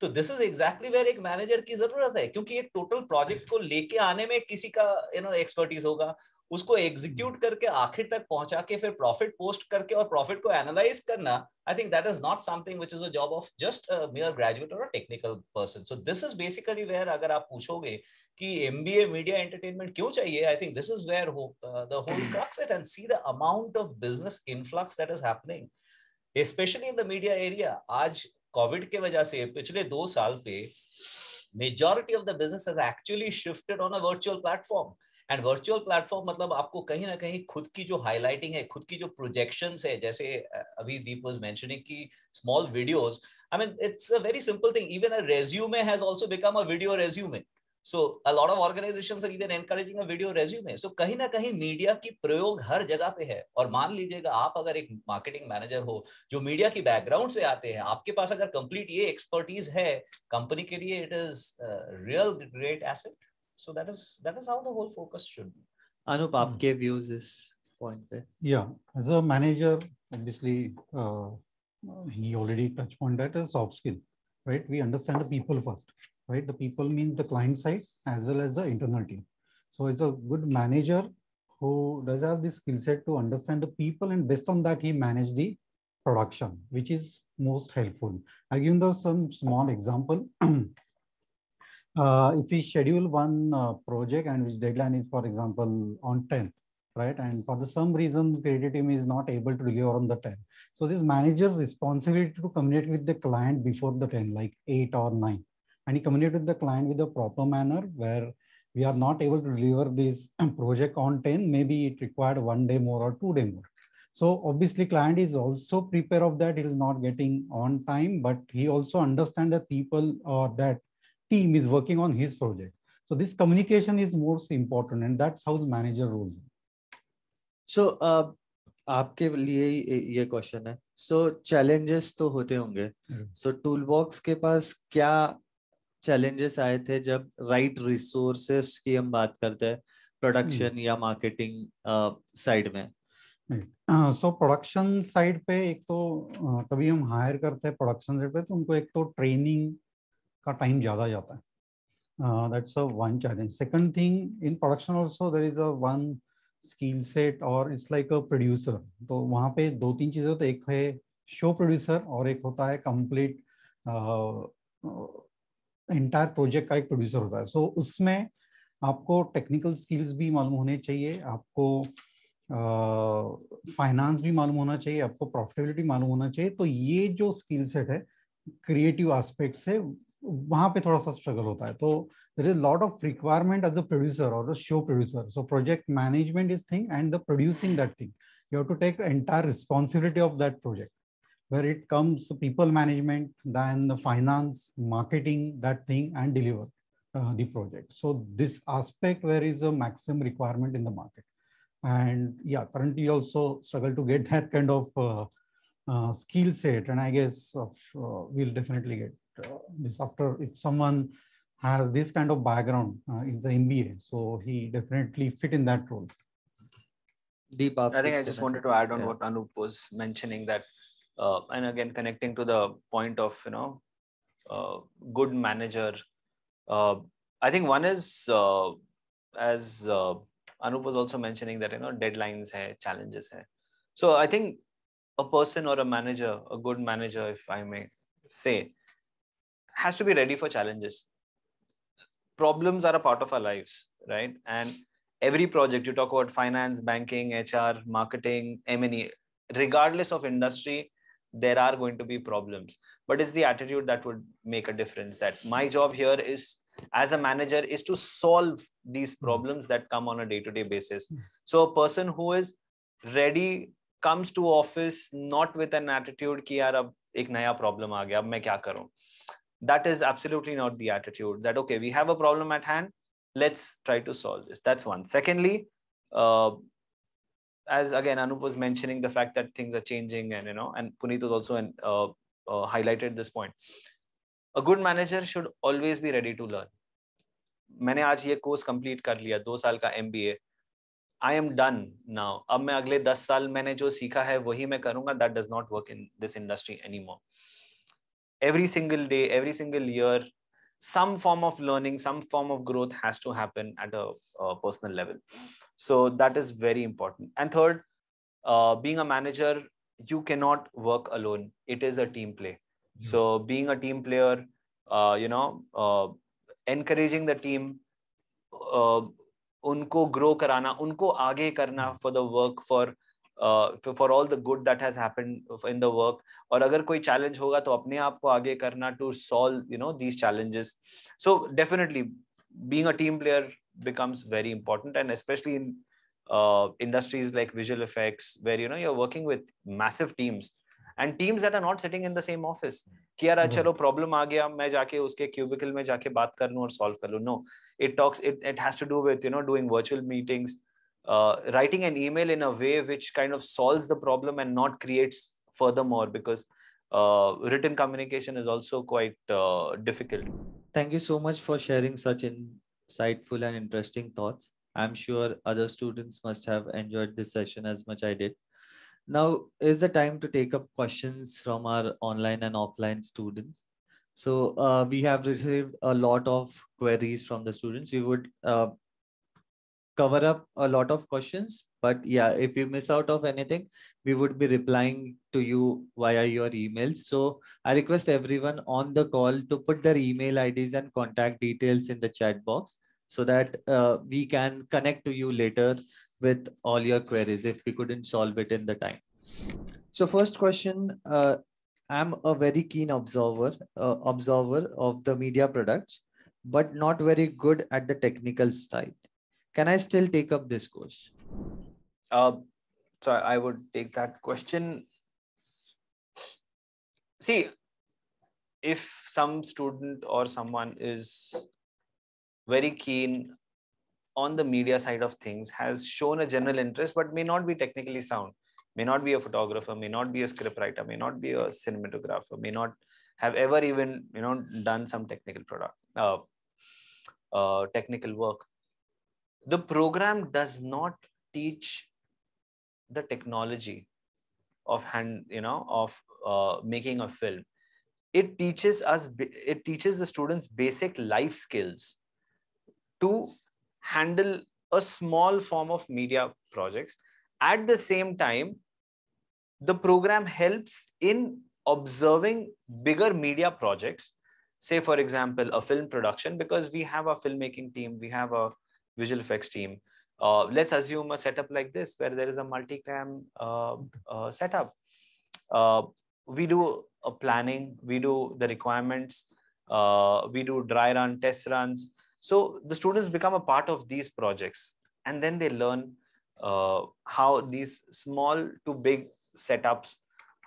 तो दिस इज़ एग्जैक्टली वेयर एक मैनेजर की ज़रूरत है, क्योंकि एक टोटल प्रोजेक्ट को लेके आने में किसी का यू नो एक्सपर्टीज होगा उसको एग्जीक्यूट करके आखिर तक पहुँचा के फिर प्रॉफिट पोस्ट करके और प्रॉफिट को एनालाइज करना I think that is not something which is a job of just mere graduate और technical person so this is basically where अगर आप पूछोगे कि एमबीए मीडिया एंटरटेनमेंट क्यों चाहिए I think this is where the whole crux it and see the amount of business influx that is happening specially in the media area आज COVID के वजह से पिछले दो साल पे majority of the business actually shifted on a virtual platform and virtual platform मतलब आपको कहीं ना कहीं खुद की जो हाईलाइटिंग है, खुद की जो प्रोजेक्शन है, जैसे अभी दीप वाज मेंशनिंग की small videos I mean it's a very simple thing even a resume has also become a video resume so a lot of organisations are even encouraging a video resume so कहीं ना कहीं media की प्रयोग हर जगह पे है। और मान लीजिएगा, आप अगर एक मार्केटिंग मैनेजर हो, जो मीडिया की बैकग्राउंड से आते हैं, आपके पास अगर कंप्लीट ये एक्सपर्टीज है कंपनी के लिए it is real great asset so that is that is how the whole focus should be. Anup hmm. aapke views this point pe yeah as a manager obviously uh, he already touched on that as soft skill right? We understand the people first right? The people means the client side as well as the internal team. So it's a good manager who does have the skill set to understand the people and based on that he manage the production which is most helpful. I give you some small example uh, if we schedule one uh, project and which deadline is, for example, on 10th, right? And for the some reason, creative team is not able to deliver on the 10th. So this manager responsibility to communicate with the client before the 10, like eight or nine. And he communicate with the client with a proper manner where we are not able to deliver this project on 10, maybe it required one day more or two day more. So obviously client is also prepared of that. He is not getting on time, but he also understand that people or that team is working on his project. So this communication is most important and that's how the manager rolls. So uh, आपके लिए ये question है सो so, challenges तो होते होंगे सो tool box के पास क्या challenges आए थे जब राइट right रिसोर्सेस की हम बात करते हैं प्रोडक्शन hmm. या मार्केटिंग साइड uh, में सो प्रोडक्शन साइड पे एक तो uh, कभी हम हायर करते हैं प्रोडक्शन साइड पे तो उनको एक तो ट्रेनिंग का टाइम ज़्यादा जाता है। That's a one challenge second thing in production also there is a one skill set और इट्स लाइक अ प्रोड्यूसर तो वहाँ पे दो तीन चीज़ें होती एक है शो प्रोड्यूसर और एक होता है कंप्लीट एंटायर प्रोजेक्ट का एक प्रोड्यूसर होता है। सो so, उसमें आपको टेक्निकल स्किल्स भी मालूम होने चाहिए आपको फाइनेंस uh, भी मालूम होना चाहिए आपको प्रॉफिटेबिलिटी मालूम होना चाहिए। तो ये जो स्किल सेट है क्रिएटिव एस्पेक्ट से वहां पे थोड़ा सा स्ट्रगल होता है तो there is lot of requirement as a producer और show producer so project management is thing and the producing that thing you have to take the entire responsibility of that project where it comes people management then the finance marketing that thing and deliver uh, the project so this aspect where is a maximum requirement in the market and yeah currently also struggle to get that kind of uh, uh, skill set and i guess uh, we'll definitely get uh, this after if someone has this kind of background uh, in the MBA, so he definitely fit in that role. Deep. I think I just wanted to add on yeah. what Anup was mentioning that, uh, and again connecting to the point of you know, uh, good manager. Uh, I think one is uh, as uh, Anup was also mentioning that you know deadlines hai, challenges hai. So I think a person or a manager, a good manager, if I may say, has to be ready for challenges. Problems are a part of our lives right? And every project you talk about finance banking hr marketing m&e regardless of industry there are going to be problems. But it's the attitude that would make a difference that my job here is as a manager is to solve these hmm. problems that come on a day to day basis. Hmm. so a person who is ready comes to office not with an attitude ki yaar ab ek naya problem aa gaya ab main kya karu that is absolutely not the attitude that okay we have a problem at hand let's try to solve this that's one secondly uh, as again anup was mentioning the fact that things are changing and you know and puneet was also uh, uh, highlighted this point a good manager should always be ready to learn मैंने आज ये course complete कर लिया दो साल का M B A I am done now अब मैं अगले दस साल मैंने जो सीखा है वही मैं करूंगा that does not work in this industry any more every single day every single year some form of learning some form of growth has to happen at a, a personal level so that is very important and third uh, being a manager you cannot work alone it is a team play mm-hmm. so being a team player uh, you know uh, encouraging the team uh, उनको grow कराना उनको आगे करना for the work for for all the good that has happened in the work और अगर कोई challenge होगा तो अपने आप को आगे करना to solve you know these challenges so definitely being a team player becomes very important and especially in uh, industries like visual effects where you know you're working with massive teams and teams that are not sitting in the same office कि यार चलो problem आ गया मैं जाके उसके cubicle में जाके बात कर लूं और सॉल्व कर लूं no it talks it, it has to do with you know doing virtual meetings uh, writing an email in a way which kind of solves the problem and not creates furthermore because uh, written communication is also quite uh, difficult. Thank you so much for sharing such insightful and interesting thoughts. I'm sure other students must have enjoyed this session as much i did. Now is the time to take up questions from our online and offline students. So uh, we have received a lot of queries from the students. We would uh, cover up a lot of questions, but yeah, if you miss out of anything, we would be replying to you via your emails. So I request everyone on the call to put their email IDs and contact details in the chat box so that uh, we can connect to you later with all your queries if we couldn't solve it in the time. So first question, uh, I'm a very keen observer, uh, observer of the media products, but not very good at the technical side. Can I still take up this course? Uh, so I would take that question. See, if some student or someone is very keen on the media side of things, has shown a general interest, but may not be technically sound may not be a photographer, may not be a scriptwriter, may not be a cinematographer, may not have ever even you know done some technical product, uh, uh, technical work. The program does not teach the technology of hand, you know, of uh, making a film. It teaches us, it teaches the students basic life skills to handle a small form of media projects at the same time the program helps in observing bigger media projects say for example a film production because we have a filmmaking team we have a visual effects team. Uh, let's assume a setup like this where there is a multi-cam uh, uh, setup. Uh, we do a planning we do the requirements uh, we do dry run test runs. So the students become a part of these projects and then they learn uh, how these small to big setups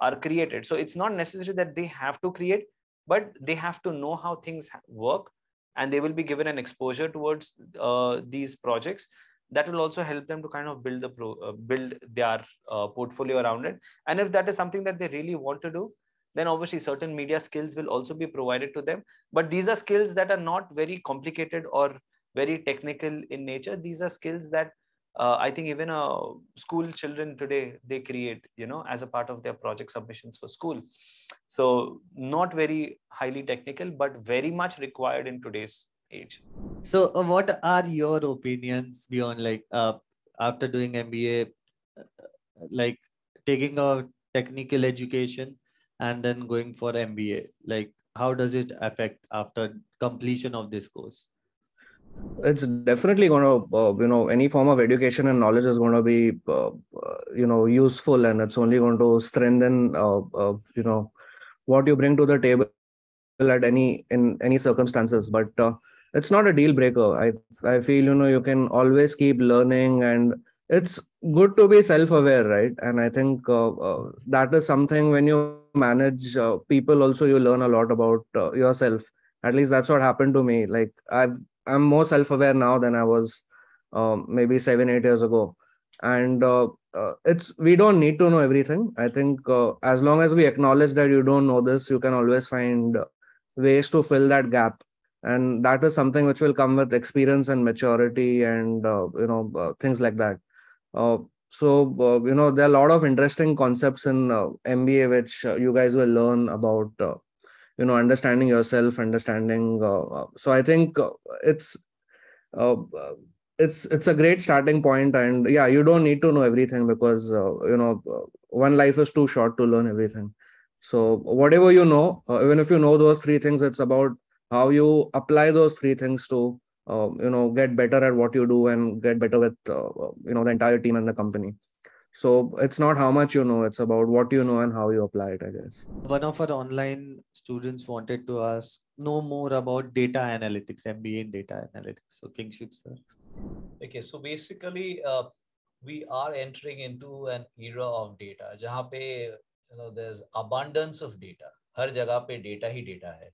are created. So it's not necessary that they have to create but they have to know how things work and they will be given an exposure towards uh, these projects. That will also help them to kind of build the pro, uh, build their uh, portfolio around it. And if that is something that they really want to do then obviously certain media skills will also be provided to them. But these are skills that are not very complicated or very technical in nature. These are skills that uh, I think even uh, school children today they create, you know, as a part of their project submissions for school. So not very highly technical, but very much required in today's age. So, uh, what are your opinions beyond like uh, after doing MBA, uh, like taking a technical education and then going for MBA? Like, how does it affect after completion of this course? It's definitely going to uh, you know any form of education and knowledge is going to be uh, uh, you know useful and it's only going to strengthen uh, uh, you know what you bring to the table at any in any circumstances. But uh, it's not a deal breaker. I i feel you know you can always keep learning and it's good to be self aware right? And i think that is something when you manage people also you learn a lot about yourself. At least that's what happened to me. Like i've I'm more self-aware now than I was um, maybe seven, eight years ago. And uh, uh, it's we don't need to know everything. I think uh, as long as we acknowledge that you don't know this, you can always find ways to fill that gap. And that is something which will come with experience and maturity, and uh, you know uh, things like that. So you know there are a lot of interesting concepts in MBA which you guys will learn about you know understanding yourself understanding uh, so i think uh, it's uh, it's it's a great starting point and yeah you don't need to know everything because uh, you know one life is too short to learn everything. So whatever you know uh, even if you know those three things it's about how you apply those three things to uh, you know get better at what you do and get better with uh, you know the entire team and the company so it's not how much you know, it's about what you know and how you apply it, I guess. One of our online students wanted to ask, know more about data analytics, MBA in data analytics. So, Kingshuk, sir. Okay, so basically, uh, we are entering into an era of data, jahan pe, you know, there's abundance of data. हर जगह पे data ही data है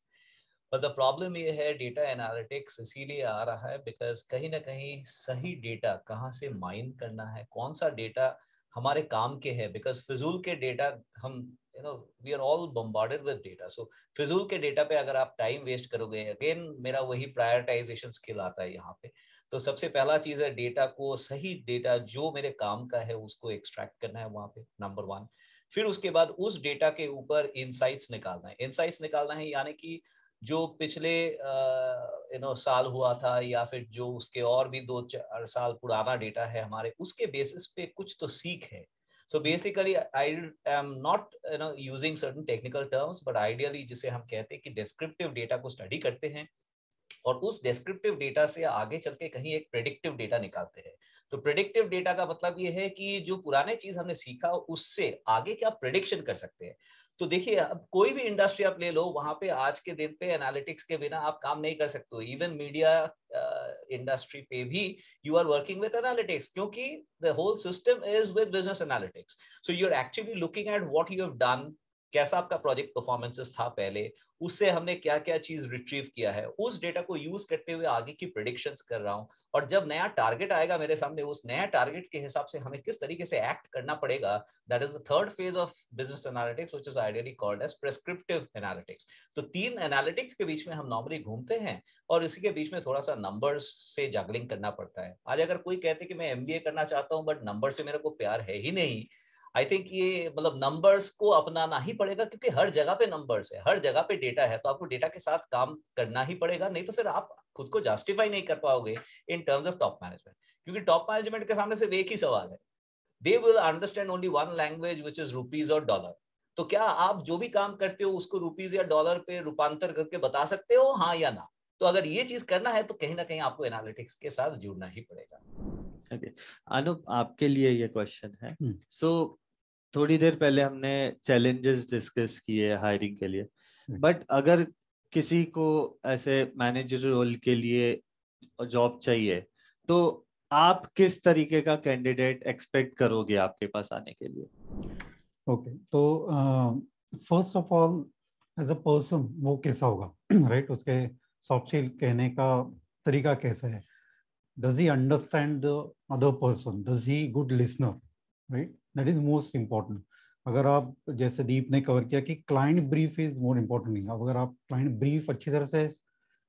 पर the problem ये है data analytics इसीलिए आ रहा hai because कहीं ना कहीं सही data कहाँ से mine करना है कौन सा data हमारे काम के है बिकॉज़ फिजूल के डेटा हम you know we are all bombarded with data so फिजूल के डेटा पे अगर आप टाइम वेस्ट करोगे अगेन मेरा वही प्रायोरिटाइजेशन स्किल आता है यहाँ पे। तो सबसे पहला चीज़ है डेटा को, सही डेटा जो मेरे काम का है, उसको एक्सट्रैक्ट करना है वहाँ पे नंबर वन फिर उसके बाद उस डेटा के ऊपर इंसाइट्स निकालना है। इंसाइट्स निकालना है यानी कि जो पिछले यू नो साल हुआ था या फिर जो उसके और भी दो चार साल पुराना डेटा है हमारे, उसके बेसिस पे कुछ तो सीख है। So basically, i am not, you know, using certain technical terms, but ideally जिसे हम कहते हैं कि डिस्क्रिप्टिव डेटा को स्टडी करते हैं और उस डिस्क्रिप्टिव डेटा से आगे चल के कहीं एक predictive डेटा निकालते हैं। तो प्रिडिक्टिव डेटा का मतलब ये है कि जो पुराने चीज़ हमने सीखा, उससे आगे क्या प्रिडिक्शन कर सकते हैं। तो देखिए, अब कोई भी इंडस्ट्री आप ले लो, वहाँ पे आज के दिन पे एनालिटिक्स के बिना आप काम नहीं कर सकते इवन मीडिया इंडस्ट्री पे भी you are working with analytics क्योंकि the whole system is with business analytics so you are actually looking at what you have done कैसा आपका प्रोजेक्ट परफॉर्मेंसेस था पहले, उससे हमने क्या क्या चीज़ रिट्रीव किया है, उस डेटा को यूज़ करते हुए आगे की प्रिडिक्शंस कर रहा हूँ। और जब नया टारगेट आएगा मेरे सामने, उस नया टारगेट के हिसाब से हमें किस तरीके से एक्ट करना पड़ेगा that is the third phase of business analytics which is ideally called as prescriptive analytics तो तीन एनालिटिक्स के बीच में हम नॉर्मली घूमते हैं और इसी के बीच में थोड़ा सा नंबर्स से जगलिंग करना पड़ता है। आज अगर कोई कहते कि मैं एमबीए करना चाहता हूँ बट नंबर से मेरे को प्यार है ही नहीं आई थिंक ये मतलब नंबर्स को अपनाना ही पड़ेगा क्योंकि हर जगह पे नंबर्स है हर जगह पे डेटा है तो आपको डेटा के साथ काम करना ही पड़ेगा नहीं तो फिर आप खुद को जस्टिफाई नहीं कर पाओगे in terms of top management क्योंकि टॉप मैनेजमेंट के सामने सिर्फ़ एक ही सवाल है। They will understand only one language which is rupees और डॉलर तो क्या आप जो भी काम करते हो उसको रुपीज़ या डॉलर पे रूपांतर करके बता सकते हो हाँ या ना? तो अगर ये चीज़ करना है तो कहीं ना कहीं आपको एनालिटिक्स के साथ जुड़ना ही पड़ेगा। Okay okay. अनुप आपके लिए ये क्वेश्चन है। सो so, थोड़ी देर पहले हमने चैलेंजेस डिस्कस किए हायरिंग के लिए। बट अगर किसी को ऐसे मैनेजर रोल के लिए जॉब चाहिए तो आप किस तरीके का कैंडिडेट एक्सपेक्ट करोगे आपके पास आने के लिए? ओके okay, तो first of all as a person वो कैसा होगा? Right right? उसके सॉफ्ट स्किल कहने का तरीका कैसा है? Does he understand the other person does he good listener right that is most important अगर आप जैसे दीप ने कवर किया कि client brief is more important अगर आप क्लाइंट ब्रीफ अच्छी तरह से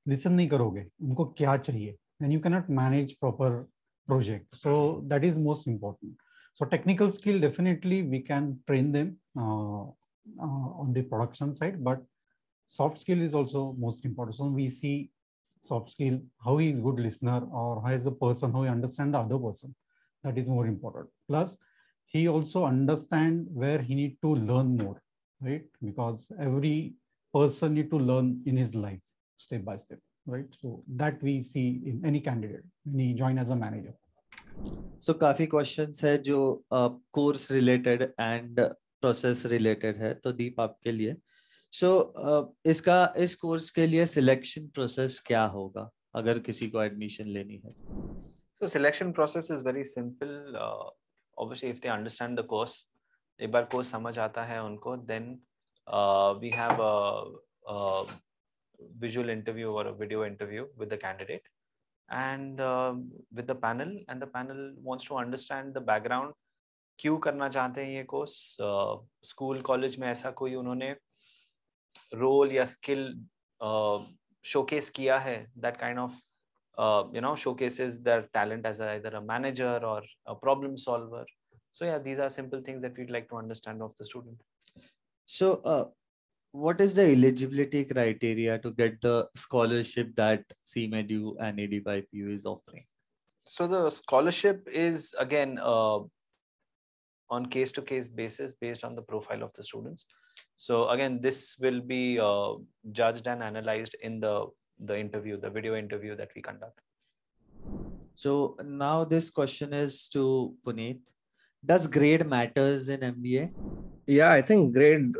लिसन नहीं करोगे उनको क्या चाहिए then you cannot manage proper most important so technical skill definitely we can train them uh, uh, on the production side but soft skill is also most important so we see soft skill how he is good listener or how is the person how he understand the other person that is more important plus he also understand where he need to learn more, right? Because every person need to learn in his life step by step, right? So that we see in any candidate when he join as a manager. So काफ़ी questions है जो course related and process related है तो दीप आपके लिए so uh, इसका इस course के लिए सिलेक्शन प्रोसेस क्या होगा अगर किसी को एडमिशन लेनी है so selection process is very simple uh, obviously if they understand the course एक बार कोर्स समझ आता है उनको uh, have a, a visual interview or a video interview with the candidate and uh, with the panel and the panel wants to understand the background क्यों करना चाहते हैं ये कोर्स स्कूल कॉलेज में ऐसा कोई उन्होंने रोल या स्किल शोकेस किया है that kind of uh, you know showcases their talent as either a manager or a problem solver so yeah these are simple things that we'd like to understand of the student so uh, what is the eligibility criteria to get the scholarship that Seamedu and ADYPU is offering? So the scholarship is again uh, on case to case basis based on the profile of the students. So again, this will be uh, judged and analyzed in the the interview, the video interview that we conduct. So now this question is to Puneet. Does grade matters in MBA? Yeah, I think grade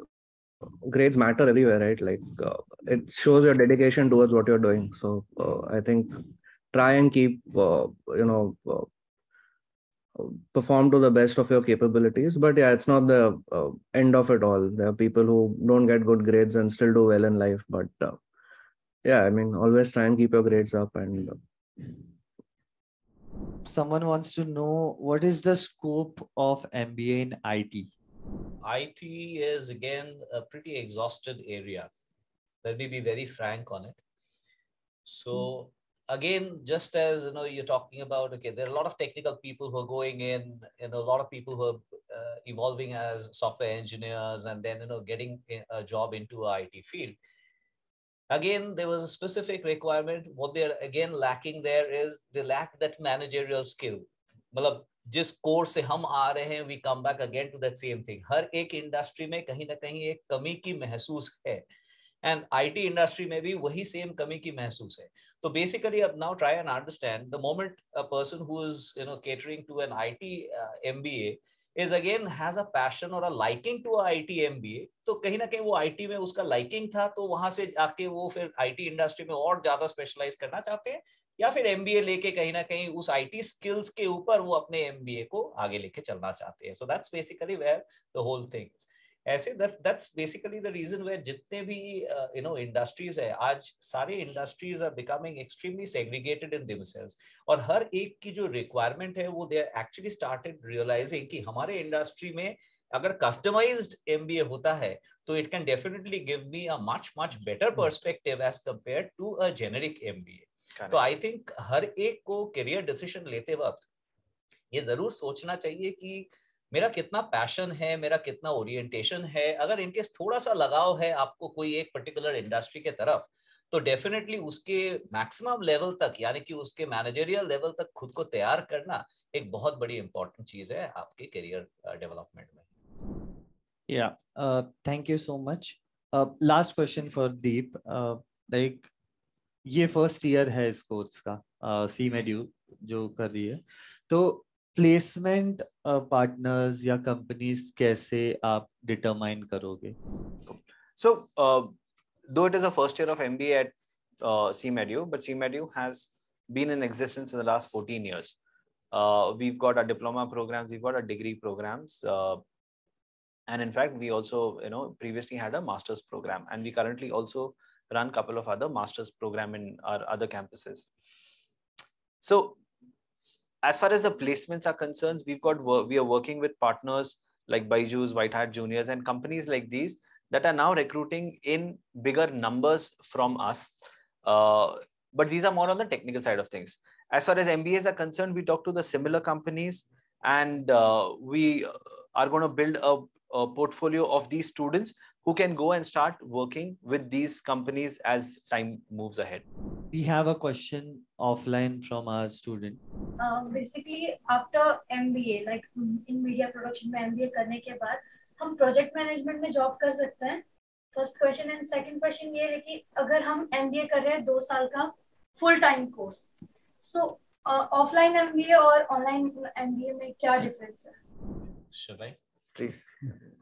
grades matter everywhere, right? Like uh, it shows your dedication towards what you're doing. So uh, I think try and keep uh, you know uh, perform to the best of your capabilities. But yeah, it's not the uh, end of it all. There are people who don't get good grades and still do well in life. But uh, yeah, I mean, always try and keep your grades up and. Someone wants to know what is the scope of MBA in IT? IT is again a pretty exhausted area. Let me be very frank on it. So again, just as you know, you're talking about okay, there are a lot of technical people who are going in, and a lot of people who are uh, evolving as software engineers, and then you know getting a job into a IT field Again, there was a specific requirement. What they're again lacking there is they lack that managerial skill. मतलब जिस course से हम आ रहे हैं we come back again to that same thing हर एक industry में कहीं ना कहीं एक कमी की महसूस है एंड आईटी इंडस्ट्री में भी वही सेम कमी की महसूस है तो बेसिकली अब now try and understand the moment a person who is you know catering to an IT MBA is again has a passion और a liking to IT MBA तो कहीं ना कहीं वो आई टी में उसका लाइकिंग था तो वहाँ से आके वो फिर आईटी इंडस्ट्री में और ज़्यादा स्पेशलाइज करना चाहते हैं, या फिर एम बी ए लेके कहीं ना कहीं उस आई टी स्किल्स के ऊपर वो अपने एम बी ए को आगे लेके चलना चाहते हैं। So that's basically where the whole thing ऐसे that's basically the reason where जितने भी यू नो इंडस्ट्रीज़ है आज सारे industries are becoming extremely segregated in themselves और हर एक की जो रिक्वायरमेंट है वो दे एक्चुअली स्टार्टेड रियलाइजिंग कि हमारे इंडस्ट्री में अगर कस्टमाइज्ड एमबीए होता है तो it can definitely give me a much much better perspective as compared to a generic MBA तो आई थिंक हर एक को करियर डिसीज़न लेते वक्त ये ज़रूर सोचना चाहिए कि मेरा कितना पैशन है मेरा कितना ओरिएंटेशन है अगर इनके थोड़ा सा लगाव है आपको कोई एक पर्टिकुलर इंडस्ट्री के तरफ़ तो डेफिनेटली उसके मैक्सिमम लेवल तक यानी कि उसके मैनेजरियल लेवल तक खुद को तैयार करना एक बहुत बड़ी इंपॉर्टेंट चीज़ है आपके करियर डेवलपमेंट में you so much. Uh, last question for Deep. Uh, like ये फ़र्स्ट ईयर है इस कोर्स का सी uh, मेड्यू जो कर रही है तो Placement uh, partners या companies? कैसे आप डिटरमाइन करोगे सो So, uh, though it is a first year of MBA at uh, Seamedu but Seamedu has been in existence for the last 14 years we've got our diploma programs we've got our degree programs and in fact we also you know previously had a master's program and we currently also run a couple of other master's program in our other campuses so as far as the placements are concerned, we've got we are working with partners like Byju's, White Hat Juniors, and companies like these that are now recruiting in bigger numbers from us. Uh, but these are more on the technical side of things. As far as MBAs are concerned, we talk to the similar companies, and uh, we are going to build a, a portfolio of these students who can go and start working with these companies as time moves ahead. We have a question offline from our student. Uh, basically, after MBA, like in media production में MBA करने के बाद हम project management में job कर सकते हैं first question and second question ये है कि अगर हम एमबीए कर रहे हैं दो साल का full time course so offline MBA और ऑनलाइन एमबीए में क्या डिफरेंस है Should I? Please.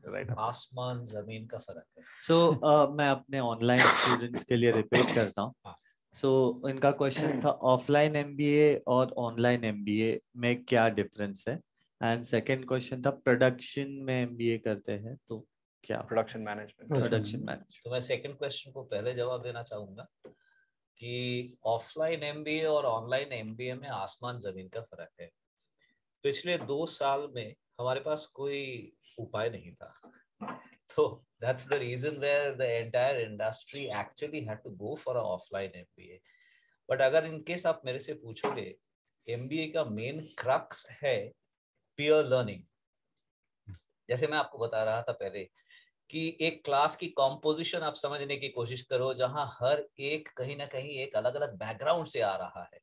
Right. आसमान ज़मीन का फ़र्क है सो so, uh, मैं अपने ऑनलाइन स्टूडेंट्स के लिए रिपीट करता हूँ हाँ। सो so, इनका क्वेश्चन था ऑफलाइन एमबीए और ऑनलाइन एमबीए में क्या डिफरेंस है एंड सेकंड क्वेश्चन था प्रोडक्शन में एमबीए करते हैं तो क्या Production management. प्रोडक्शन मैनेजर तो मैं सेकंड क्वेश्चन को पहले जवाब देना चाहूँगा कि ऑफलाइन एमबीए और ऑनलाइन एमबीए में आसमान ज़मीन का फ़र्क है पिछले दो साल में हमारे पास कोई उपाय नहीं था। तो that's the reason where the entire industry actually had to go for a offline MBA but अगर इन केस आप मेरे से पूछोगे एमबीए का मेन क्रक्स है पियर लर्निंग जैसे मैं आपको बता रहा था पहले कि एक क्लास की कॉम्पोजिशन आप समझने की कोशिश करो, जहाँ हर एक कहीं ना कहीं एक अलग अलग बैकग्राउंड से आ रहा है।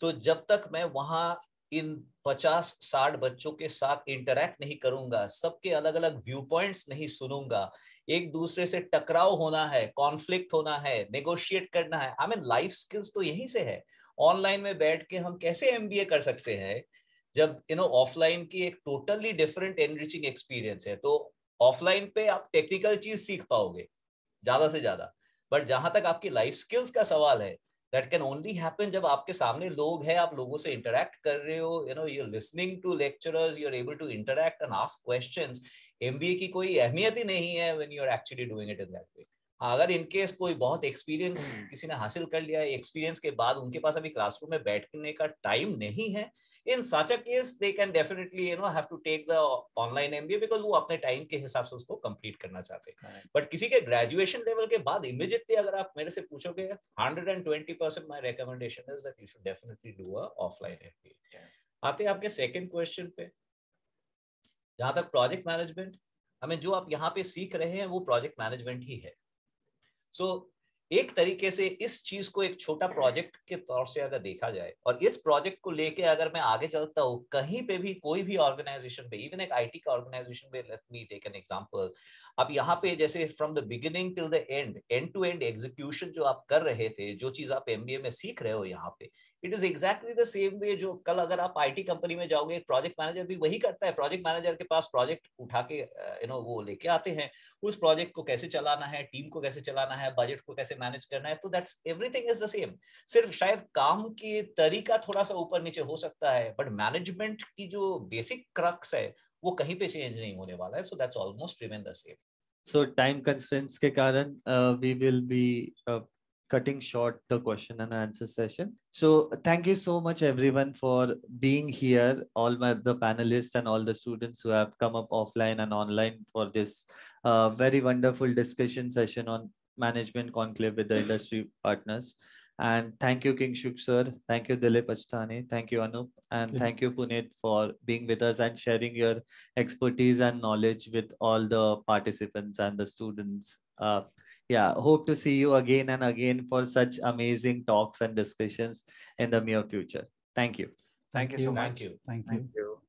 तो जब तक मैं वहाँ इन 50-60 बच्चों के साथ इंटरेक्ट नहीं करूँगा, सबके अलग अलग व्यू पॉइंट्स नहीं सुनूँगा। एक दूसरे से टकराव होना है कॉन्फ्लिक्ट होना है नेगोशिएट करना है। आई मीन लाइफ स्किल्स तो यहीं से है। ऑनलाइन में बैठ के हम कैसे एमबीए कर सकते हैं? जब यू नो ऑफलाइन की एक टोटली डिफरेंट एनरिचिंग एक्सपीरियंस है तो ऑफलाइन पे आप टेक्निकल चीज़ सीख पाओगे, ज़्यादा से ज़्यादा। बट जहाँ तक आपकी लाइफ स्किल्स का सवाल है दैट कैन ओनली हैपन जब आपके सामने लोग हैं, आप लोगों से इंटरेक्ट कर रहे हो you know you are listening to lecturers you are able to interact and ask questions MBA की कोई अहमियत ही नहीं है when you are actually doing it in that way अगर इनकेस कोई बहुत एक्सपीरियंस किसी ने हासिल कर लिया है एक्सपीरियंस के बाद उनके पास अभी क्लासरूम में बैठने का टाइम नहीं है इन such a case they can definitely you know have to take the online MBA because वो अपने टाइम के हिसाब से उसको कंप्लीट करना चाहते हैं। बट किसी के ग्रेजुएशन लेवल के बाद इमीडिएटली अगर आप मेरे से पूछोगे 120 percent my recommendation is that you should definitely do a offline MBA आते हैं आपके सेकंड क्वेश्चन पे। जहाँ तक प्रोजेक्ट मैनेजमेंट हमें जो आप यहाँ पे सीख रहे हैं वो प्रोजेक्ट मैनेजमेंट ही है। सो so, एक तरीके से इस चीज़ को एक छोटा प्रोजेक्ट के तौर से अगर देखा जाए और इस प्रोजेक्ट को लेके अगर मैं आगे चलता हूँ कहीं पे भी कोई भी ऑर्गेनाइजेशन पे इवन एक आईटी का ऑर्गेनाइजेशन पे let me take an example अब यहाँ पे जैसे from the beginning till the end end to end execution जो आप कर रहे थे जो चीज़ आप एमबीए में सीख रहे हो यहाँ पे it is exactly the same way जो कल अगर आप आईटी कंपनी में जाओगे एक प्रोजेक्ट मैनेजर भी वही करता है। प्रोजेक्ट मैनेजर के पास प्रोजेक्ट उठा के यू नो वो लेके आते हैं। उस प्रोजेक्ट को कैसे चलाना है टीम को कैसे चलाना है बजट को कैसे मैनेज करना है तो that's everything is the same सिर्फ़ शायद काम की तरीका थोड़ा सा ऊपर नीचे हो सकता है बट मैनेजमेंट की जो बेसिक क्रक्स है वो कहीं पे चेंज नहीं होने वाला है। So that's almost remain the same so time constraints के कारण uh, we will be uh, cutting short the question and answer session. So thank you so much everyone for being here, all my the panelists and all the students who have come up offline and online for this uh, very wonderful discussion session on management conclave with the industry partners. And thank you, Kingshuk sir. Thank you, Dilip Ashtani. Thank you, Anup. And yeah. thank you, Puneet, for being with us and sharing your expertise and knowledge with all the participants and the students. Uh, yeah hope to see you again and again for such amazing talks and discussions in the near future. Thank you. Thank, thank you, you so much. Thank you. Thank you, thank you.